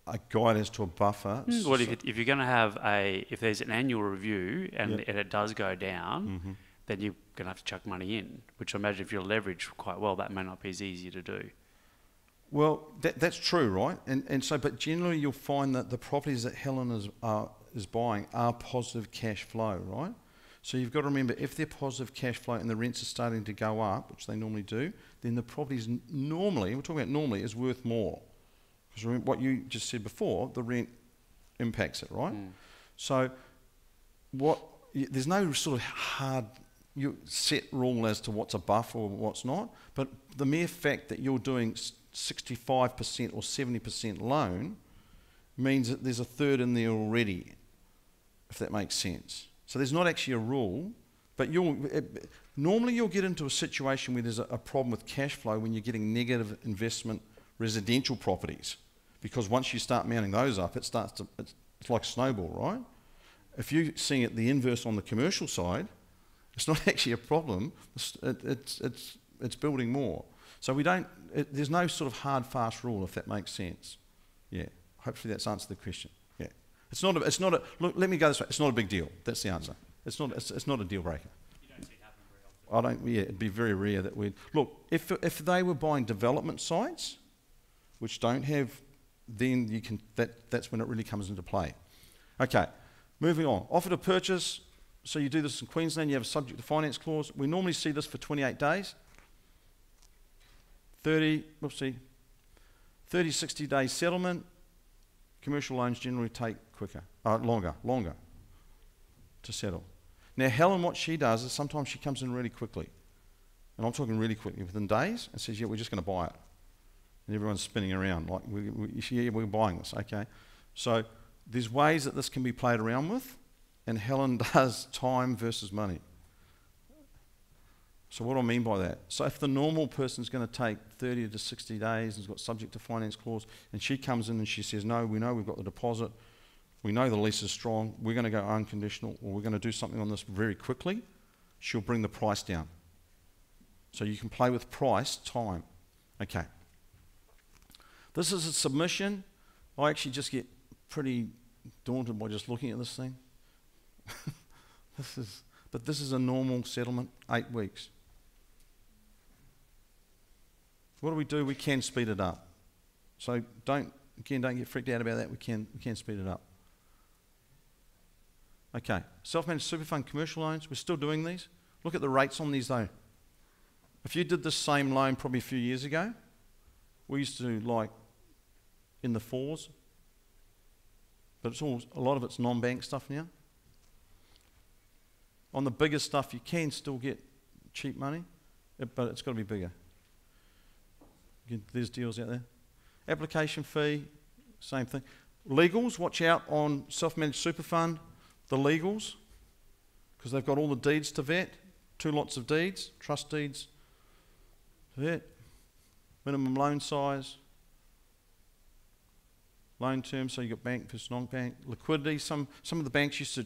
A guide as to a buffer. Well, So- if, it, if you're going to have a, if there's an annual review and, Yep. and it does go down, Mhm. then you're going to have to chuck money in. Which I imagine if you're leveraged quite well, that may not be as easy to do. Well, that, that's true, right? And, and so, but generally you'll find that the properties that Helen is, uh, is buying are positive cash flow, right? So you've got to remember, if they're positive cash flow and the rents are starting to go up, which they normally do, then the properties n- normally, we're talking about normally, is worth more. Because remember what you just said before, the rent impacts it, right? Mm. So what, y- there's no sort of hard you set rule as to what's a buffer or what's not, but the mere fact that you're doing 65% or 70% loan means that there's a third in there already, if that makes sense. So there's not actually a rule, but you'll, eh, it, normally you'll get into a situation where there's a, a problem with cash flow when you're getting negative investment residential properties. Because once you start mounting those up, it starts to, it's, it's like a snowball, right? If you're seeing it the inverse on the commercial side, it's not [laughs] actually a problem. It's, it, it's, it's, it's building more. So we don't, it, there's no sort of hard, fast rule, if that makes sense. Yeah. Hopefully that's answered the question. Yeah. It's not a, it's not a, look, let me go this way. It's not a big deal. That's the answer. It's not, it's, it's not a deal breaker. Don't see it happen very often. I don't, yeah, it'd be very rare that we'd, look, if, if they were buying development sites, which don't have, then you can, that, that's when it really comes into play. Okay, moving on. Offer to purchase, so you do this in Queensland, you have a subject to finance clause. We normally see this for 28 days. 30, whoopsie, 30, 60 day settlement. Commercial loans generally take quicker, uh, longer, longer to settle. Now, Helen, what she does is sometimes she comes in really quickly. And I'm talking really quickly, within days, and says, Yeah, we're just going to buy it. And everyone's spinning around, like, we, we, yeah, we're buying this, okay? So there's ways that this can be played around with, and Helen [laughs] does time versus money. So what do I mean by that? So if the normal person's going to take 30 to 60 days and has got subject to finance clause, and she comes in and she says, no, we know we've got the deposit, we know the lease is strong, we're going to go unconditional, or we're going to do something on this very quickly, she'll bring the price down. So you can play with price, time. Okay. This is a submission. I actually just get pretty daunted by just looking at this thing. [laughs] this is, but this is a normal settlement, eight weeks. What do we do? We can speed it up. So don't again don't get freaked out about that. We can we can speed it up. Okay, self-managed super fund commercial loans. We're still doing these. Look at the rates on these though. If you did the same loan probably a few years ago, we used to like in the fours. But it's all a lot of it's non-bank stuff now. On the bigger stuff, you can still get cheap money, but it's got to be bigger. There's deals out there. Application fee, same thing. Legals, watch out on self-managed super fund, the legals, because they've got all the deeds to vet, two lots of deeds, trust deeds to vet, minimum loan size, loan term, so you've got bank versus non-bank, liquidity. Some, some of the banks used to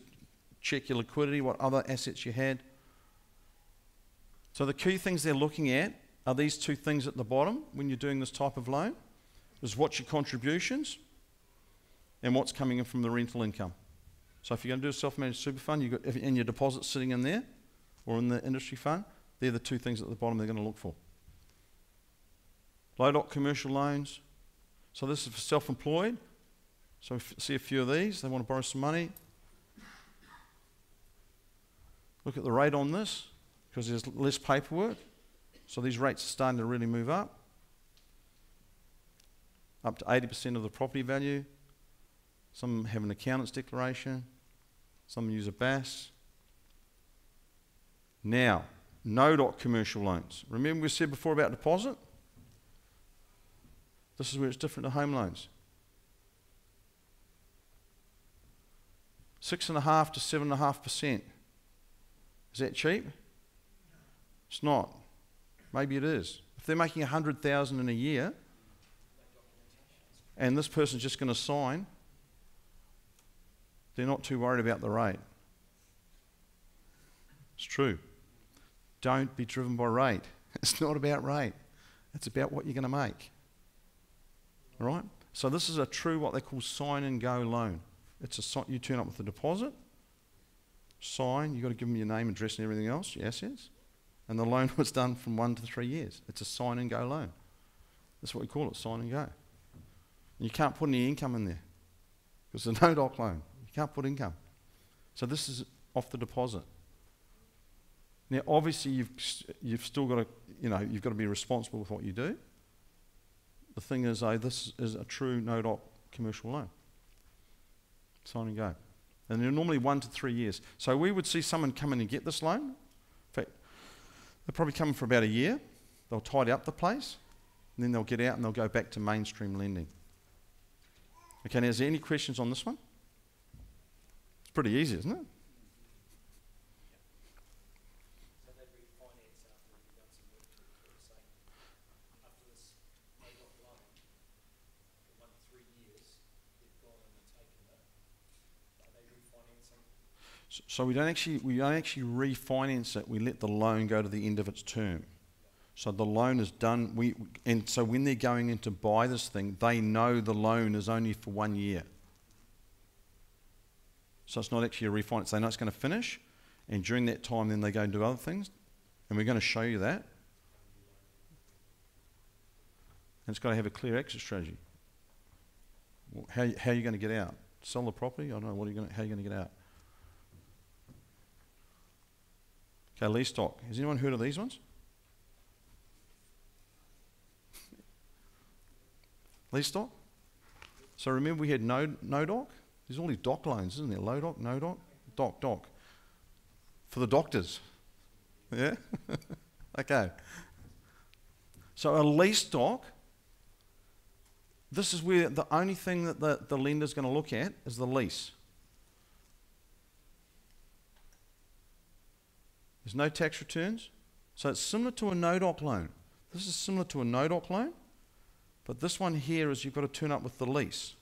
check your liquidity, what other assets you had. So the key things they're looking at are these two things at the bottom when you're doing this type of loan, is what's your contributions and what's coming in from the rental income. So if you're going to do a self-managed super fund, you've got and your deposits sitting in there or in the industry fund, they're the two things at the bottom they're going to look for. Low doc commercial loans. So this is for self-employed. So see a few of these. They want to borrow some money. Look at the rate on this because there's less paperwork. So these rates are starting to really move up. up to 80% of the property value. Some have an accountant's declaration. Some use a BAS. Now, no doc commercial loans. Remember we said before about deposit? This is where it's different to home loans. Six and a half to seven and a half percent. Is that cheap? It's not. Maybe it is. If they're making a hundred thousand in a year, and this person's just going to sign, they're not too worried about the rate. It's true. Don't be driven by rate. [laughs] It's not about rate. It's about what you're going to make. All right? So this is a true what they call sign and go loan. It's a you turn up with a deposit, sign. You've got to give them your name, address, and everything else, your assets, and the loan [laughs] was done from one to three years. It's a sign and go loan. That's what we call it, sign and go. And you can't put any income in there because it's a no doc loan. You can't put income. So this is off the deposit. Now, obviously, you've, you've still got to, you know, you've got to be responsible with what you do. The thing is, though, this is a true no doc commercial loan. Sign and go. And they're normally one to three years. So we would see someone come in and get this loan. In fact, they'll probably come for about a year. They'll tidy up the place. And then they'll get out and they'll go back to mainstream lending. Okay, now is there any questions on this one? It's pretty easy, isn't it? So they refinance after you've done some work to it, sort of say, after this no doc loan, for one to three years, they've gone and they've taken it, are they refinancing? S- So we don't actually we don't actually refinance it. We let the loan go to the end of its term. So the loan is done. We and so when they're going in to buy this thing, they know the loan is only for one year. So it's not actually a refinance. They know it's going to finish, and during that time, then they go and do other things, and we're going to show you that. And it's got to have a clear exit strategy. How, how are you going to get out? Sell the property? I don't know. What are you going to, how are you going to get out? Okay, lease doc. Has anyone heard of these ones? lease doc? So remember we had no, no doc? There's all these doc loans, isn't there? Low doc, no doc? Doc, doc. For the doctors. Yeah? [laughs] okay. So a lease doc, this is where the only thing that the, the lender's going to look at is the lease. There's no tax returns. So it's similar to a no-doc loan. This is similar to a no-doc loan, but this one here is you've got to turn up with the lease.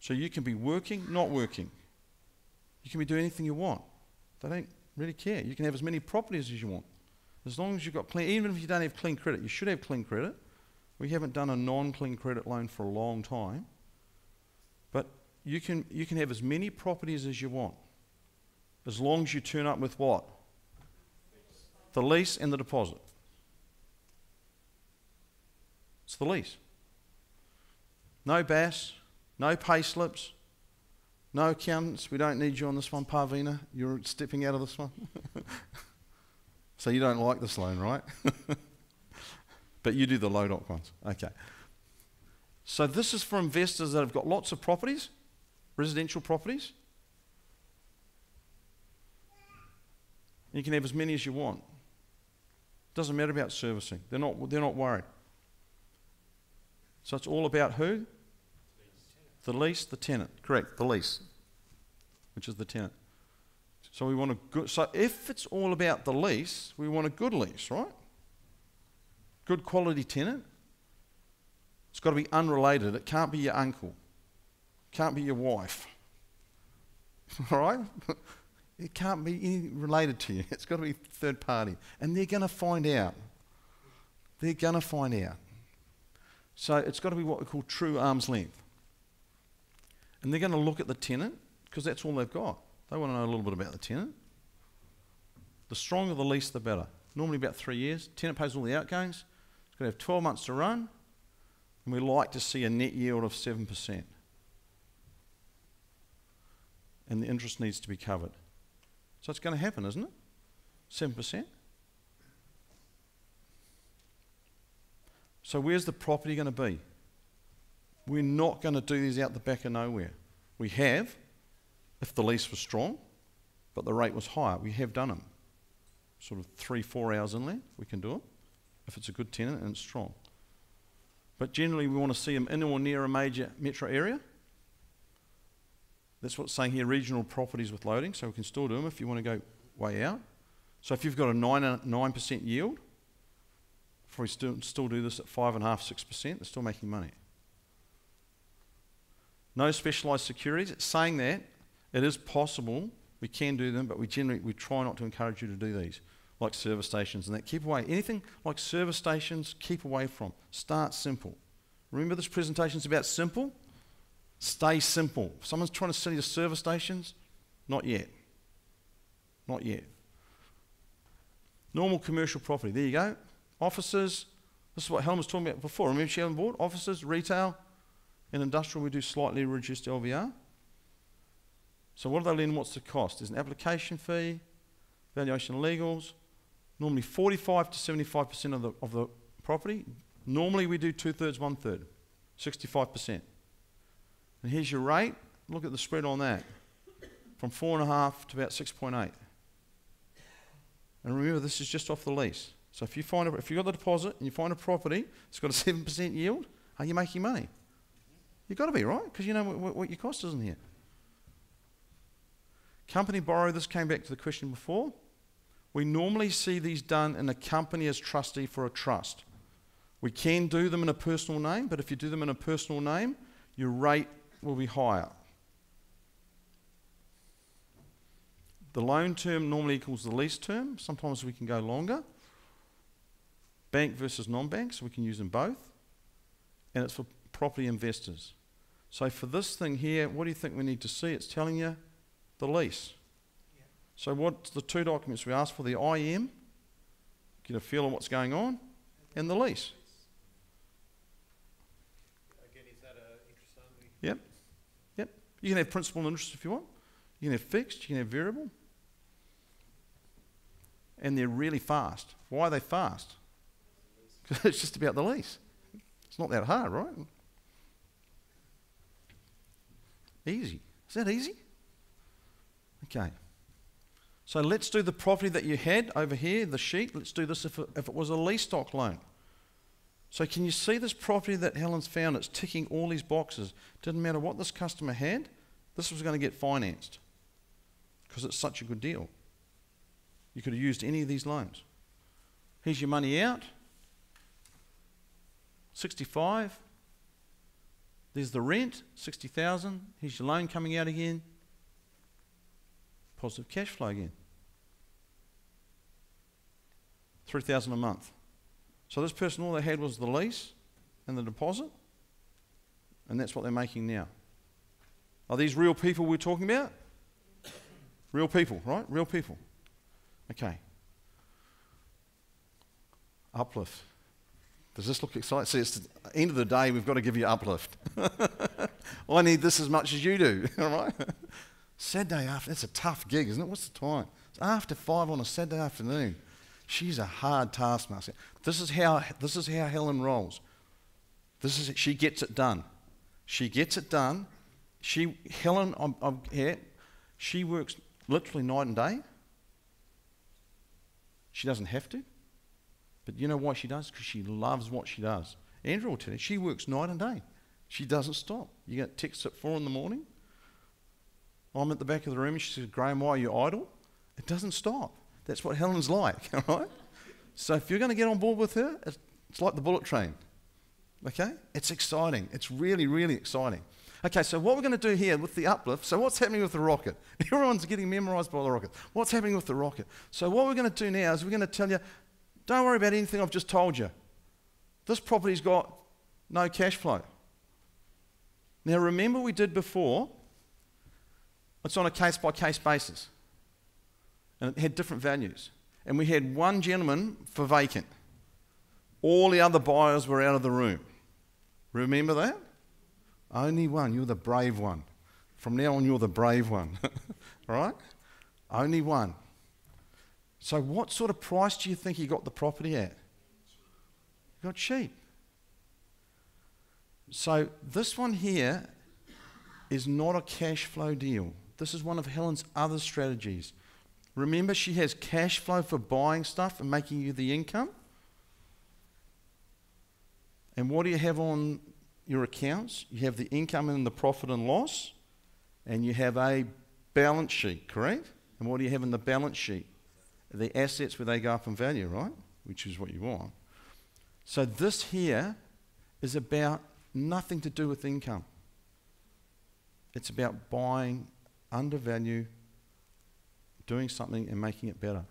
So you can be working, not working. You can be doing anything you want. They don't really care. You can have as many properties as you want. As long as you've got clean, even if you don't have clean credit, you should have clean credit. We haven't done a non-clean credit loan for a long time. But you can, you can have as many properties as you want. As long as you turn up with what? The lease and the deposit. It's the lease. No BAS, no pay slips, no accountants. We don't need you on this one, Parvina. You're stepping out of this one. [laughs] so you don't like this loan, right? [laughs] but you do the low doc ones. Okay. So this is for investors that have got lots of properties, residential properties. You can have as many as you want. Doesn't matter about servicing. They're not, they're not worried. So it's all about who? The lease, the tenant. Correct, the lease, which is the tenant. So we want a good. So if it's all about the lease, we want a good lease, right? Good quality tenant. It's got to be unrelated. It can't be your uncle. Can't be your wife. [laughs] All right? It can't be any related to you. [laughs] It's got to be third party. And they're going to find out. They're going to find out. So it's got to be what we call true arm's length. And they're going to look at the tenant because that's all they've got. They want to know a little bit about the tenant. The stronger the lease, the better. Normally about three years. Tenant pays all the outgoings. It's going to have 12 months to run. And we like to see a net yield of 7%. And the interest needs to be covered. So it's going to happen, isn't it? 7%. So where's the property going to be? We're not going to do these out the back of nowhere. We have, if the lease was strong, but the rate was higher. We have done them. Sort of three, four hours inland, we can do them if it's a good tenant and it's strong. But generally, we want to see them in or near a major metro area. That's what's saying here regional properties with loading, so we can still do them if you want to go way out. So if you've got a 9, uh, 9% yield, if we still, still do this at 5.5%, 6%, they're still making money. No specialised securities. It's saying that it is possible, we can do them, but we generally we try not to encourage you to do these, like service stations and that. Keep away. Anything like service stations, keep away from. Start simple. Remember this presentation is about simple? Stay simple. If someone's trying to sell you service stations, not yet. Not yet. Normal commercial property. There you go. Offices. This is what Helen was talking about before. Remember she on board? Offices, retail, and industrial. We do slightly reduced LVR. So what do they lend? What's the cost? There's an application fee, valuation legals. Normally 45 to 75% of the, of the property. Normally we do two thirds, one third, 65%. And here's your rate. Look at the spread on that. From four and a half to about 6.8. And remember, this is just off the lease. So if you find a, if you've got the deposit and you find a property, it's got a 7% yield, are you making money? You've got to be, right? Because you know what, what your cost is in here. Company borrow, this came back to the question before. We normally see these done in a company as trustee for a trust. We can do them in a personal name, but if you do them in a personal name, your rate will be higher. The loan term normally equals the lease term. Sometimes we can go longer. Bank versus non bank, so we can use them both. And it's for property investors. So for this thing here, what do you think we need to see? It's telling you the lease. So what's the two documents we asked for? The IM, get a feel of what's going on, and the lease. Again, is that a interest only? Yep. Yep. You can have principal and interest if you want. You can have fixed, you can have variable. And they're really fast. Why are they fast? Because [laughs] it's just about the lease. It's not that hard, right? Easy. Is that easy? Okay. So let's do the property that you had over here, the sheet. Let's do this if it, if it was a lease doc loan. So can you see this property that Helen's found? It's ticking all these boxes. Didn't matter what this customer had, this was going to get financed because it's such a good deal. You could have used any of these loans. Here's your money out. 65. There's the rent, 60,000. Here's your loan coming out again. Positive cash flow again. 3,000 a month. So this person, all they had was the lease and the deposit, and that's what they're making now. Are these real people we're talking about? Real people, right? Real people. Okay. Uplift. Does this look exciting? See, it's the end of the day, we've got to give you uplift. [laughs] I need this as much as you do, [laughs] all right? Saturday after, that's a tough gig, isn't it? What's the time? It's after five on a Saturday afternoon. She's a hard taskmaster. This is how, this is how Helen rolls. This is, she gets it done. She gets it done. She, Helen, I'm, I'm, yeah, she works literally night and day. She doesn't have to. But you know why she does? Because she loves what she does. Andrew will tell you, she works night and day. She doesn't stop. You get texts at four in the morning. I'm at the back of the room and she says, Graham, why are you idle? It doesn't stop. That's what Helen's like, [laughs] all right? So if you're going to get on board with her, it's, it's like the bullet train. Okay? It's exciting. It's really, really exciting. Okay, so what we're going to do here with the uplift, so what's happening with the rocket? [laughs] Everyone's getting memorized by the rocket. What's happening with the rocket? So what we're going to do now is we're going to tell you, don't worry about anything I've just told you. This property's got no cash flow. Now remember we did before, it's on a case by case basis. And it had different values. And we had one gentleman for vacant. All the other buyers were out of the room. Remember that? Only one. You're the brave one. From now on, you're the brave one. [laughs] right? Only one. So, what sort of price do you think he got the property at? He got cheap. So this one here is not a cash flow deal. This is one of Helen's other strategies. Remember, she has cash flow for buying stuff and making you the income. And what do you have on your accounts? You have the income and the profit and loss, and you have a balance sheet, correct? And what do you have in the balance sheet? The assets where they go up in value, right? Which is what you want. So this here is about nothing to do with income. It's about buying under value, doing something and making it better.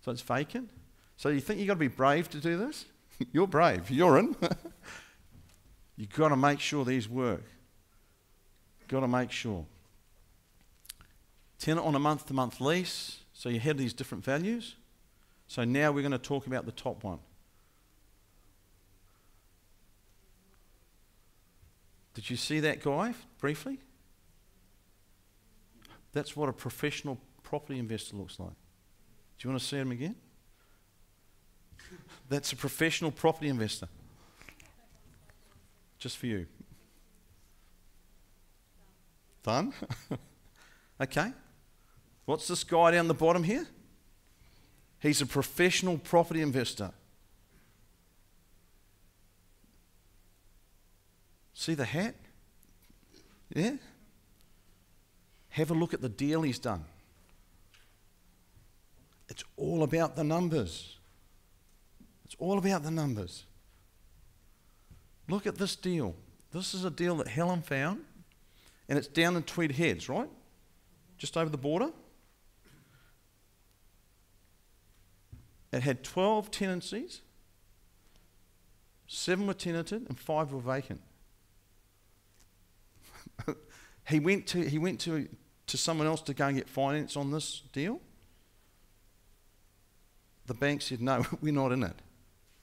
So it's vacant. So you think you've got to be brave to do this? [laughs] You're brave. You're in. [laughs] you've got to make sure these work. Got to make sure. Tenant on a month to month lease. So you have these different values. So now we're going to talk about the top one. Did you see that guy briefly? That's what a professional property investor looks like. Do you want to see him again? That's a professional property investor. Just for you. Done? [laughs] okay. What's this guy down the bottom here? He's a professional property investor. See the hat? Yeah? Have a look at the deal he's done. It's all about the numbers. It's all about the numbers. Look at this deal. This is a deal that Helen found, and it's down in Tweed Heads, right? Just over the border. It had 12 tenancies, seven were tenanted, and five were vacant. [laughs] he went to, he went to, to someone else to go and get finance on this deal. The bank said, No, [laughs] we're not in it.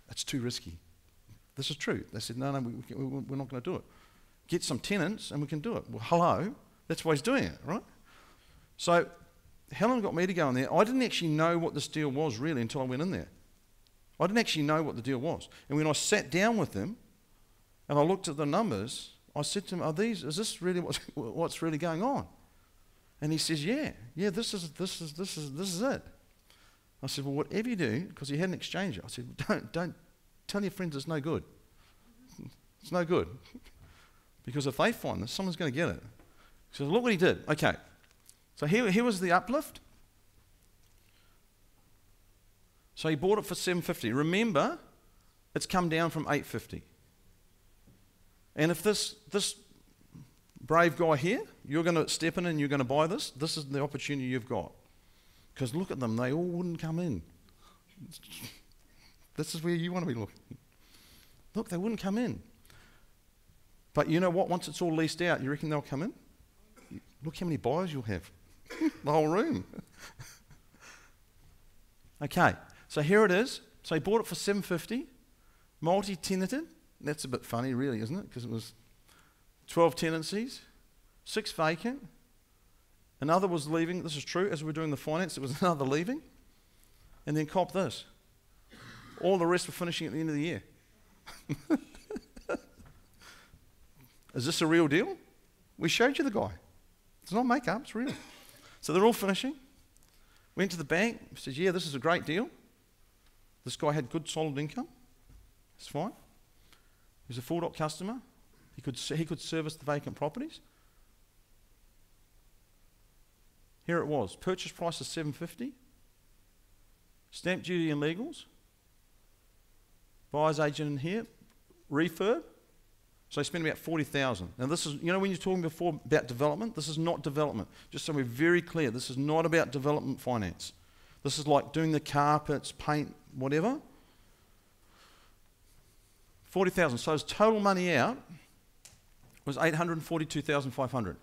It's too risky. This is true. They said, No, no, we, we're not going to do it. Get some tenants and we can do it. Well, hello. That's why he's doing it, right? So Helen got me to go in there. I didn't actually know what this deal was really until I went in there. I didn't actually know what the deal was. And when I sat down with him and I looked at the numbers, I said to him, Are these, is this really what's, [laughs] what's really going on? And he says, Yeah, yeah, this is, this is, this is, this is it. I said, Well, whatever you do, because he had an exchange, I said, Don't, don't tell your friends it's no good. It's no good. because if they find this, someone's going to get it. So Look what he did. Okay. So here, here was the uplift. So he bought it for 750. Remember, it's come down from 850. And if this, this brave guy here, you're going to step in and you're going to buy this, this is the opportunity you've got. Because look at them, they all wouldn't come in. This is where you want to be looking. Look, they wouldn't come in. But you know what? Once it's all leased out, you reckon they'll come in? Look how many buyers you'll have. [laughs] the whole room. [laughs] okay, so here it is. So he bought it for 750, multi-tenanted. That's a bit funny, really, isn't it? Because it was 12 tenancies, six vacant. Another was leaving. This is true. As we were doing the finance, it was [laughs] another leaving. And then cop this. All the rest were finishing at the end of the year. [laughs] is this a real deal? We showed you the guy. It's not makeup, it's real. So they're all finishing. Went to the bank, says, Yeah, this is a great deal. This guy had good solid income. It's fine. He was a full doc customer. He could, he could service the vacant properties. Here it was. Purchase price is 750. Stamp duty and legals. Buyer's agent in here. Refurb. So they spent about 40,000. Now this is, you know when you're talking before about development, this is not development. Just so we're very clear, this is not about development finance. This is like doing the carpets, paint, whatever. 40,000. So his total money out was 842,500.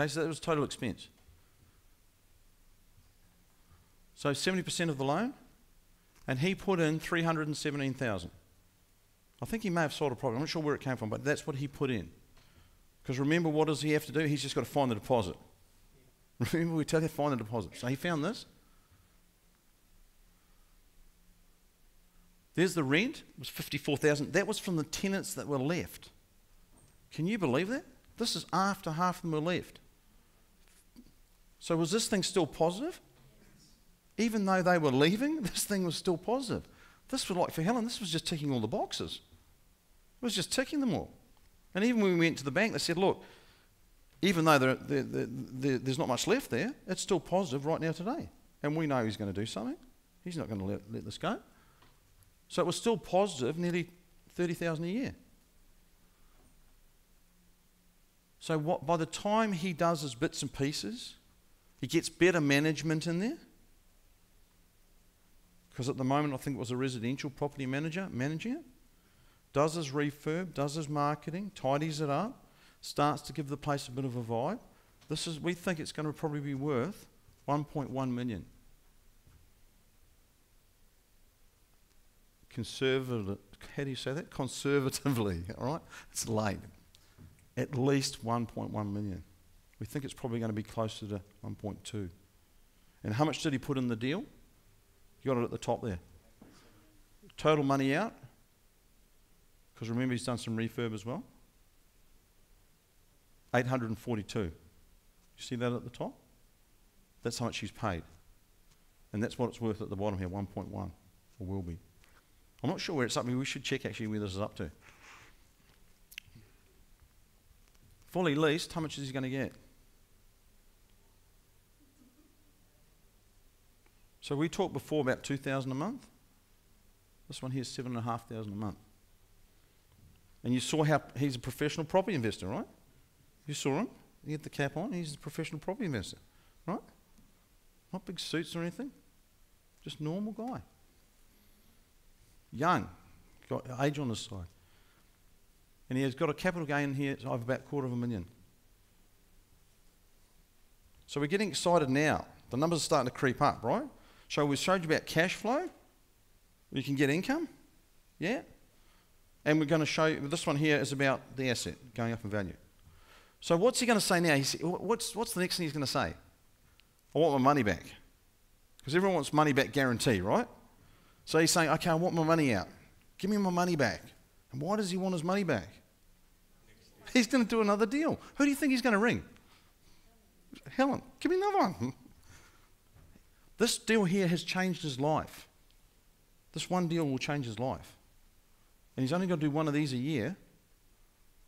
Okay, so that was total expense. So 70% of the loan, and he put in 317,000. I think he may have sold a property. I'm not sure where it came from, but that's what he put in. Because remember, what does he have to do? He's just got to find the deposit. [laughs] Remember, we tell you find the deposit. So he found this. There's the rent, it was 54,000. That was from the tenants that were left. Can you believe that? This is after half of them were left. So was this thing still positive? Even though they were leaving, [laughs] this thing was still positive. This was like for Helen, this was just ticking all the boxes. It was just ticking them all. And even when we went to the bank, they said, look, even though there, there, there, there's not much left there, it's still positive right now today. And we know he's going to do something. He's not going to let, let this go. So it was still positive, nearly 30,000 a year. So what, by the time he does his bits and pieces, he gets better management in there. Because at the moment, I think it was a residential property manager managing it. Does his refurb, does his marketing, tidies it up, starts to give the place a bit of a vibe. This is, we think it's going to probably be worth 1.1 million. Conservative, how do you say that? Conservatively, [laughs] all right? It's late. At least 1.1 million. We think it's probably going to be closer to 1.2. And how much did he put in the deal? You got it at the top there. Total money out, because remember he's done some refurb as well. 842. You see that at the top? That's how much he's paid. And that's what it's worth at the bottom here, 1.1, or will be. I'm not sure where it's up. We should check actually where this is up to. Fully leased, how much is he going to get? So we talked before about 2,000 a month. This one here is 7,500 a month. And you saw how he's a professional property investor, right? You saw him. He had the cap on. He's a professional property investor, right? Not big suits or anything. Just normal guy. Young. Got age on his side. And he has got a capital gain here of about a quarter of a million. So we're getting excited now. The numbers are starting to creep up, right? So we showed you about cash flow. You can get income. Yeah? And we're going to show you, this one here is about the asset going up in value. So what's he going to say now? He's, what's, what's the next thing he's going to say? I want my money back. Because everyone wants money back guarantee, right? So he's saying, okay, I want my money out. Give me my money back. And why does he want his money back? He's going to do another deal. Who do you think he's going to ring? Helen, give me another one. This deal here has changed his life. This one deal will change his life. And he's only going to do one of these a year,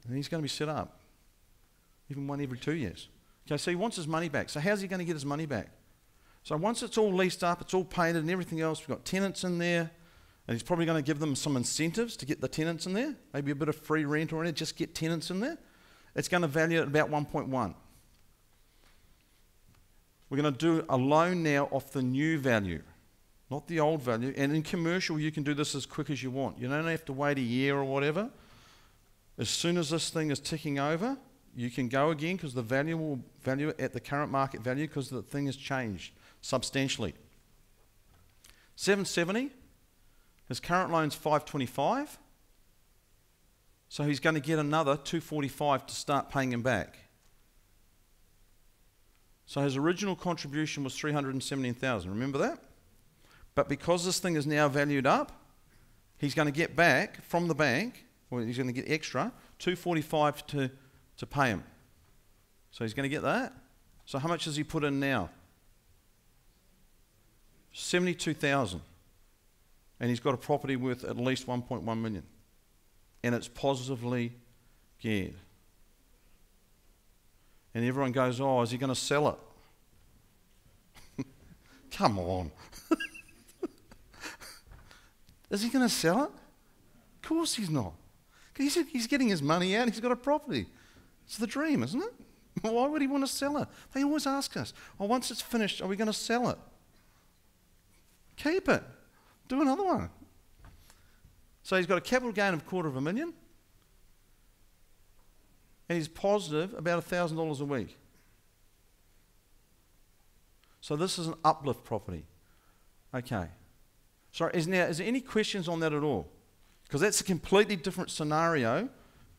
and he's going to be set up. Even one every two years. Okay, so he wants his money back. So how's he going to get his money back? So once it's all leased up, it's all painted and everything else, we've got tenants in there, and he's probably going to give them some incentives to get the tenants in there, maybe a bit of free rent or anything, just get tenants in there. It's going to value at about 1.1. We're going to do a loan now off the new value, not the old value. And in commercial, you can do this as quick as you want. You don't have to wait a year or whatever. As soon as this thing is ticking over, you can go again because the value will value it at the current market value because the thing has changed substantially. 770, his current loan's 525. So he's going to get another 245 to start paying him back. So his original contribution was 317,000. Remember that? But because this thing is now valued up, he's going to get back from the bank, or he's going to get extra 245 to to pay him. So he's going to get that. So how much does he put in now? 72,000. And he's got a property worth at least 1.1 million. And it's positively geared. And everyone goes, Oh, is he going to sell it? [laughs] Come on. [laughs] is he going to sell it? Of course he's not. He's, he's getting his money out, he's got a property. It's the dream, isn't it? [laughs] Why would he want to sell it? They always ask us, oh, once it's finished, are we going to sell it? Keep it. Do another one. So he's got a capital gain of a quarter of a million, and he's positive about $1,000 a week. So this is an uplift property. Okay. Sorry, is, now, is there any questions on that at all? Because that's a completely different scenario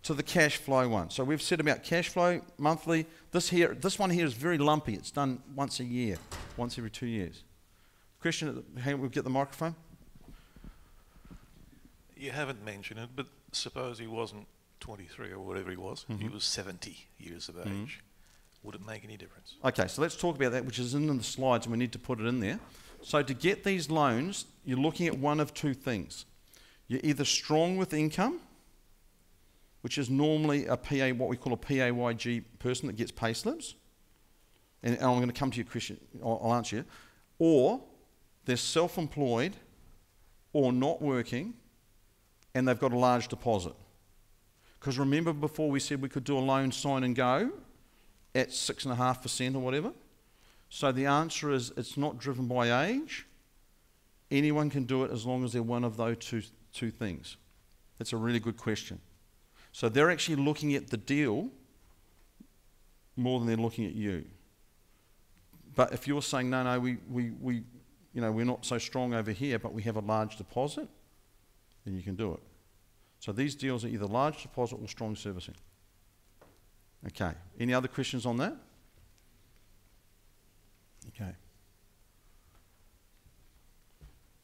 to the cash flow one. So we've said about cash flow monthly. This here, this one here is very lumpy. It's done once a year, once every two years. Question, hey, we'll get the microphone. You haven't mentioned it, but suppose he wasn't 23 or whatever he was, he mm-hmm. was 70 years of mm-hmm. age. Would it make any difference? Okay, so let's talk about that, which is in the slides, and we need to put it in there. So, to get these loans, you're looking at one of two things. You're either strong with income, which is normally a PA, what we call a PAYG person that gets pay slips. And, and I'm going to come to your question, I'll, I'll answer you. Or they're self employed or not working and they've got a large deposit. Because remember before we said we could do a loan sign and go at 6.5% or whatever? So the answer is it's not driven by age. Anyone can do it as long as they're one of those two, two things. That's a really good question. So they're actually looking at the deal more than they're looking at you. But if you're saying, no, no, we, we, we, you know, we're not so strong over here, but we have a large deposit, then you can do it. So these deals are either large deposit or strong servicing. Okay. Any other questions on that? Okay.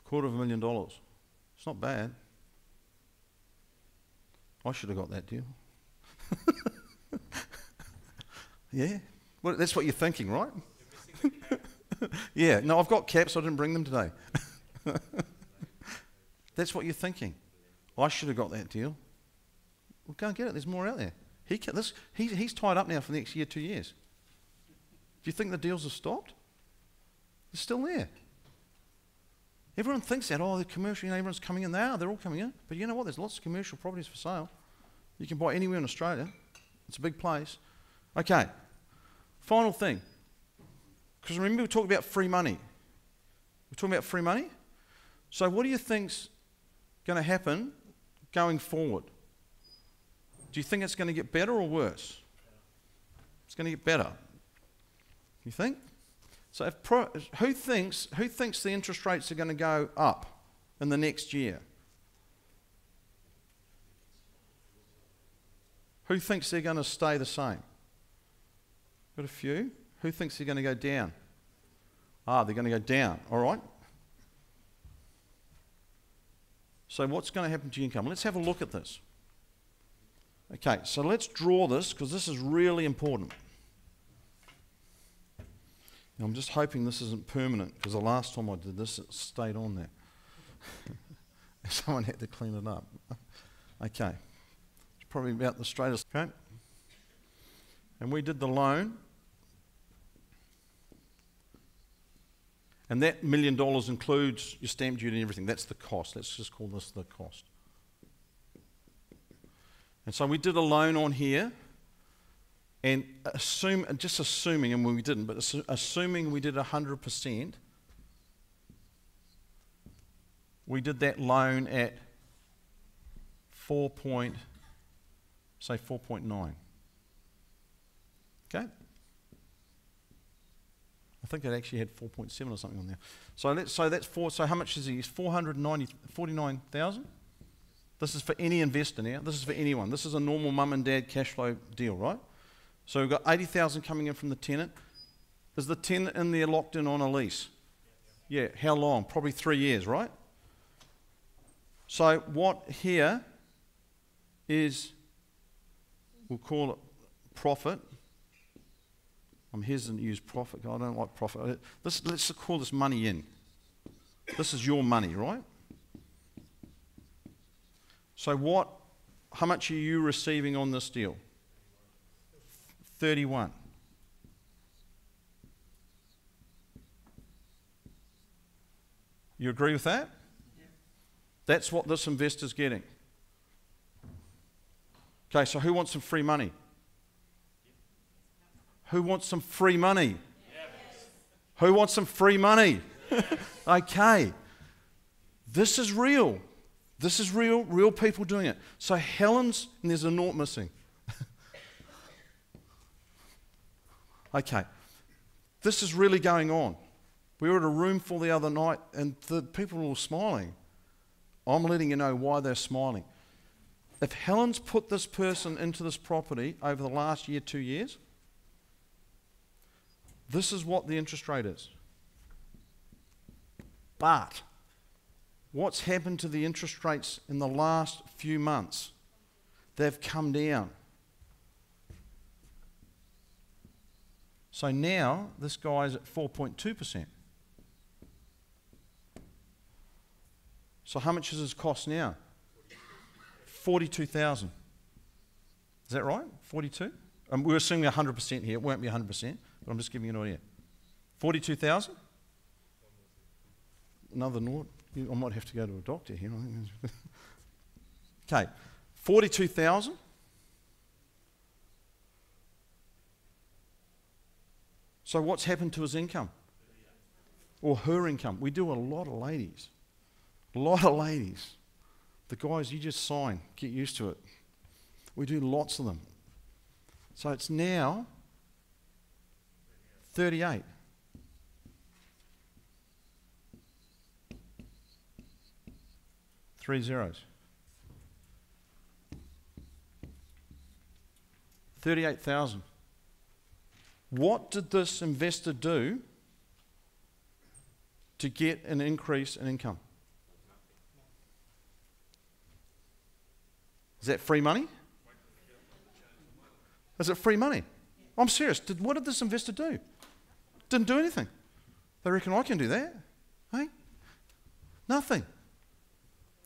Quarter of a million dollars. It's not bad. I should have got that deal. [laughs] yeah. Well, that's what you're thinking, right? [laughs] yeah. No, I've got caps. I didn't bring them today. [laughs] that's what you're thinking. Oh, I should have got that deal. Well, go and get it. There's more out there. He can, this, he, he's tied up now for the next year, two years. Do you think the deals have stopped? They're still there. Everyone thinks that, oh, the commercial, you know, everyone's coming in. Are, they're all coming in. But you know what? There's lots of commercial properties for sale. You can buy anywhere in Australia. It's a big place. Okay, final thing. Because remember, we talked about free money. We're talking about free money. So, what do you think's going to happen going forward? Do you think it's going to get better or worse? It's going to get better. You think? So, pro, who thinks who thinks the interest rates are going to go up in the next year? Who thinks they're going to stay the same? Got a few. Who thinks they're going to go down? Ah, they're going to go down. All right. So, what's going to happen to your income? Let's have a look at this. Okay, so let's draw this because this is really important. I'm just hoping this isn't permanent because the last time I did this, it stayed on there. [laughs] Someone had to clean it up. [laughs] Okay, it's probably about the straightest. Okay, and we did the loan, and that million dollars includes your stamp duty and everything. That's the cost. Let's just call this the cost. And so we did a loan on here, and assume, just assuming, and we didn't, but assu- assuming we did 100%, we did that loan at 4 point, say 4.9. Okay? I think it actually had 4.7 or something on there. So let's so that's four. So how much is he? 490, 49,000. This is for any investor now. This is for anyone. This is a normal mum and dad cash flow deal, right? So we've got 80,000 coming in from the tenant. Is the tenant in there locked in on a lease? Yeah. How long? Probably three years, right? So what here is, we'll call it profit. I'm hesitant to use profit. I don't like profit. This, let's call this money in. This is your money, right? So what? How much are you receiving on this deal? 31. You agree with that? That's what this investor's getting. Okay, so who wants some free money? Who wants some free money? Who wants some free money? [laughs] okay. This is real. This is real, real people doing it. So Helen's, and there's a naught missing. [laughs] okay. This is really going on. We were at a room full the other night, and the people were all smiling. I'm letting you know why they're smiling. If Helen's put this person into this property over the last year, two years, this is what the interest rate is. But What's happened to the interest rates in the last few months? They've come down. So now this guy's at 4.2%. So how much does his cost now? 42,000. Is that right? 42? Um, we're assuming 100% here. It won't be 100%, but I'm just giving you an idea. 42,000? Another naught. You- I might have to go to a doctor here. I think that's- [laughs] okay, 42,000. So what's happened to his income? Or her income? We do a lot of ladies. A lot of ladies. The guys, you just sign, get used to it. We do lots of them. So it's now 38. Three zeros. 38,000. What did this investor do to get an increase in income? Is that free money? Is it free money? I'm serious. Did, what did this investor do? Didn't do anything. They reckon I can do that. Hey? Nothing.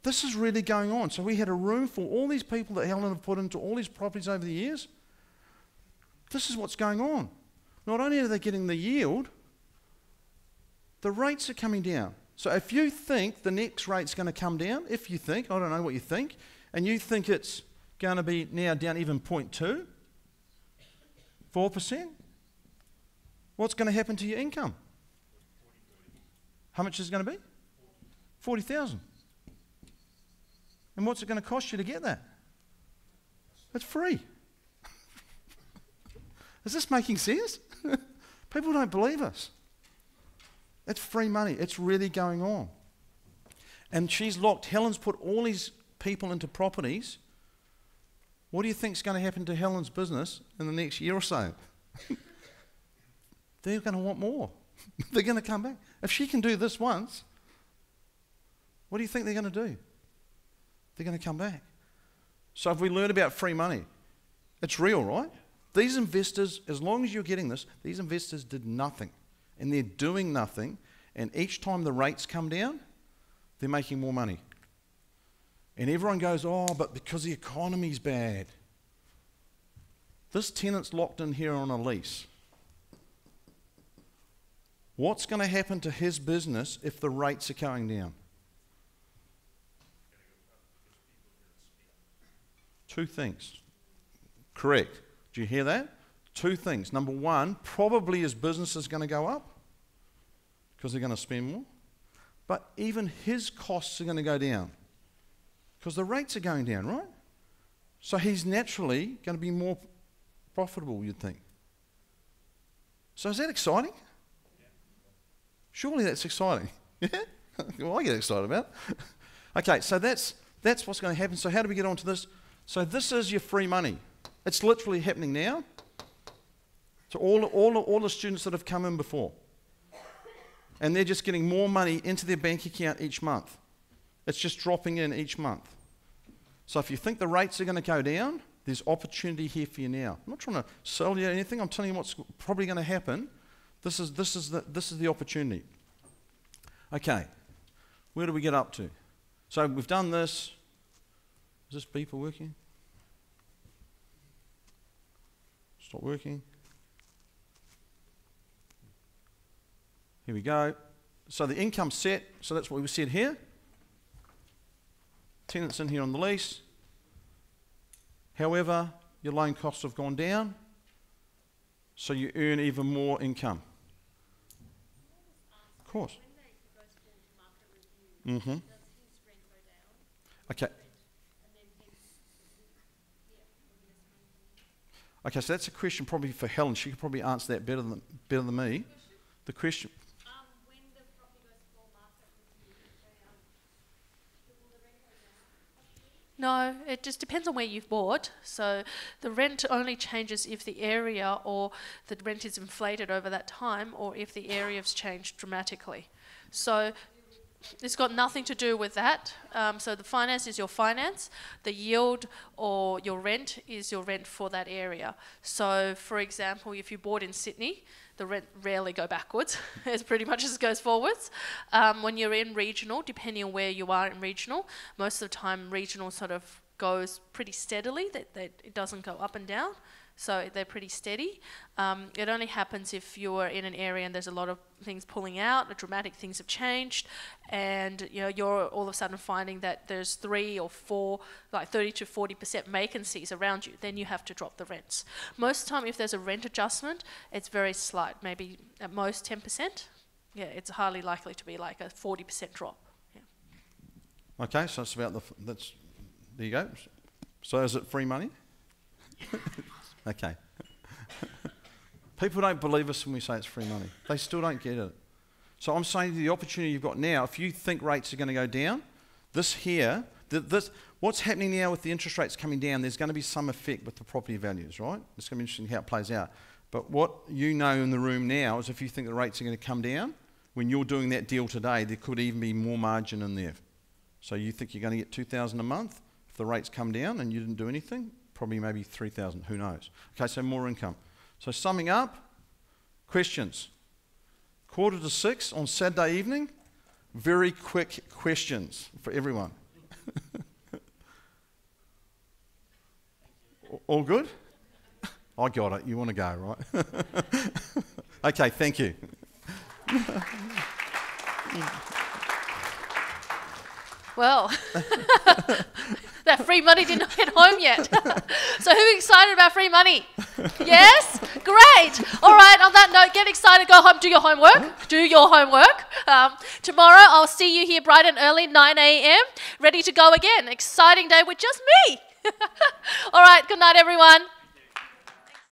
This is really going on. So we had a room for all these people that Helen have put into all these properties over the years. This is what's going on. Not only are they getting the yield, the rates are coming down. So if you think the next rate's going to come down, if you think, I don't know what you think, and you think it's going to be now down even 0.2, 4%, what's going to happen to your income? How much is it going to be? 40,000. And what's it going to cost you to get that? It's free. [laughs] is this making sense? [laughs] People don't believe us. It's free money. It's really going on. And she's locked. Helen's put all these people into properties. What do you think's going to happen to Helen's business in the next year or so? [laughs] They're going to want more. [laughs] they're going to come back. If she can do this once, what do you think they're going to do? They're going to come back. So if we learn about free money, it's real, right? These investors, as long as you're getting this, these investors did nothing. And they're doing nothing. And each time the rates come down, they're making more money. And everyone goes, oh, but because the economy's bad. This tenant's locked in here on a lease. What's going to happen to his business if the rates are going down? Two things. Correct. Do you hear that? Two things. Number one, probably his business is going to go up because they're going to spend more. But even his costs are going to go down because the rates are going down, right? So he's naturally going to be more profitable, you'd think. So is that exciting? Surely that's exciting. [laughs] Yeah? well, I get excited about [laughs] okay, so that's, that's what's going to happen. So how do we get onto this? So this is your free money. It's literally happening now to all, all, all the students that have come in before. And they're just getting more money into their bank account each month. It's just dropping in each month. So if you think the rates are going to go down, there's opportunity here for you now. I'm not trying to sell you anything. I'm telling you what's probably going to happen. This is, this is, the, this is the opportunity. Okay, where do we get up to? So we've done this. Is this beeper working? Stop working. Here we go. So the income's set. So that's what we said here. Tenants in here on the lease. However, your loan costs have gone down, so you earn even more income. Course. Mm-hmm. Okay. Okay, so that's a question probably for Helen. She could probably answer that better than better than me. The question. Um, when the property goes for market review, they, um, will the rent go down? No, it just depends on where you've bought. So the rent only changes if the area or the rent is inflated over that time or if the area has changed dramatically. So it's got nothing to do with that. Um, so the finance is your finance. The yield or your rent is your rent for that area. So, for example, if you bought in Sydney, the rent rarely go backwards, [laughs] as pretty much as it goes forwards. Um, when you're in regional, depending on where you are in regional, most of the time regional sort of goes pretty steadily. That, that it doesn't go up and down. So they're pretty steady. Um, it only happens if you're in an area and there's a lot of things pulling out, dramatic things have changed, and you know you're all of a sudden finding that there's three or four, like 30 to 40 percent vacancies around you. Then you have to drop the rents. Most of the time, if there's a rent adjustment, it's very slight, maybe at most 10 percent. Yeah, it's hardly likely to be like a 40 percent drop. Yeah. Okay, so that's about the. F- that's there you go. So is it free money? [laughs] okay. People don't believe us when we say it's free money. They still don't get it. So I'm saying the opportunity you've got now, if you think rates are going to go down, this here, th- this, what's happening now with the interest rates coming down, there's going to be some effect with the property values, right? It's going to be interesting how it plays out. But what you know in the room now is if you think the rates are going to come down, when you're doing that deal today, there could even be more margin in there. So you think you're going to get 2,000 a month? If the rates come down and you didn't do anything, probably maybe 3,000, who knows? Okay, so more income. So summing up, questions. Quarter to six on Saturday evening, very quick questions for everyone. [laughs] All good? I got it. You want to go, right? [laughs] okay, thank you. [laughs] Well, that free money did not get home yet. [laughs] so who's excited about free money? Yes? Great. All right, on that note, get excited, go home, do your homework. Do your homework. Um, tomorrow, I'll see you here bright and early, 9 a.m., ready to go again. Exciting day with just me. [laughs] All right, good night, everyone.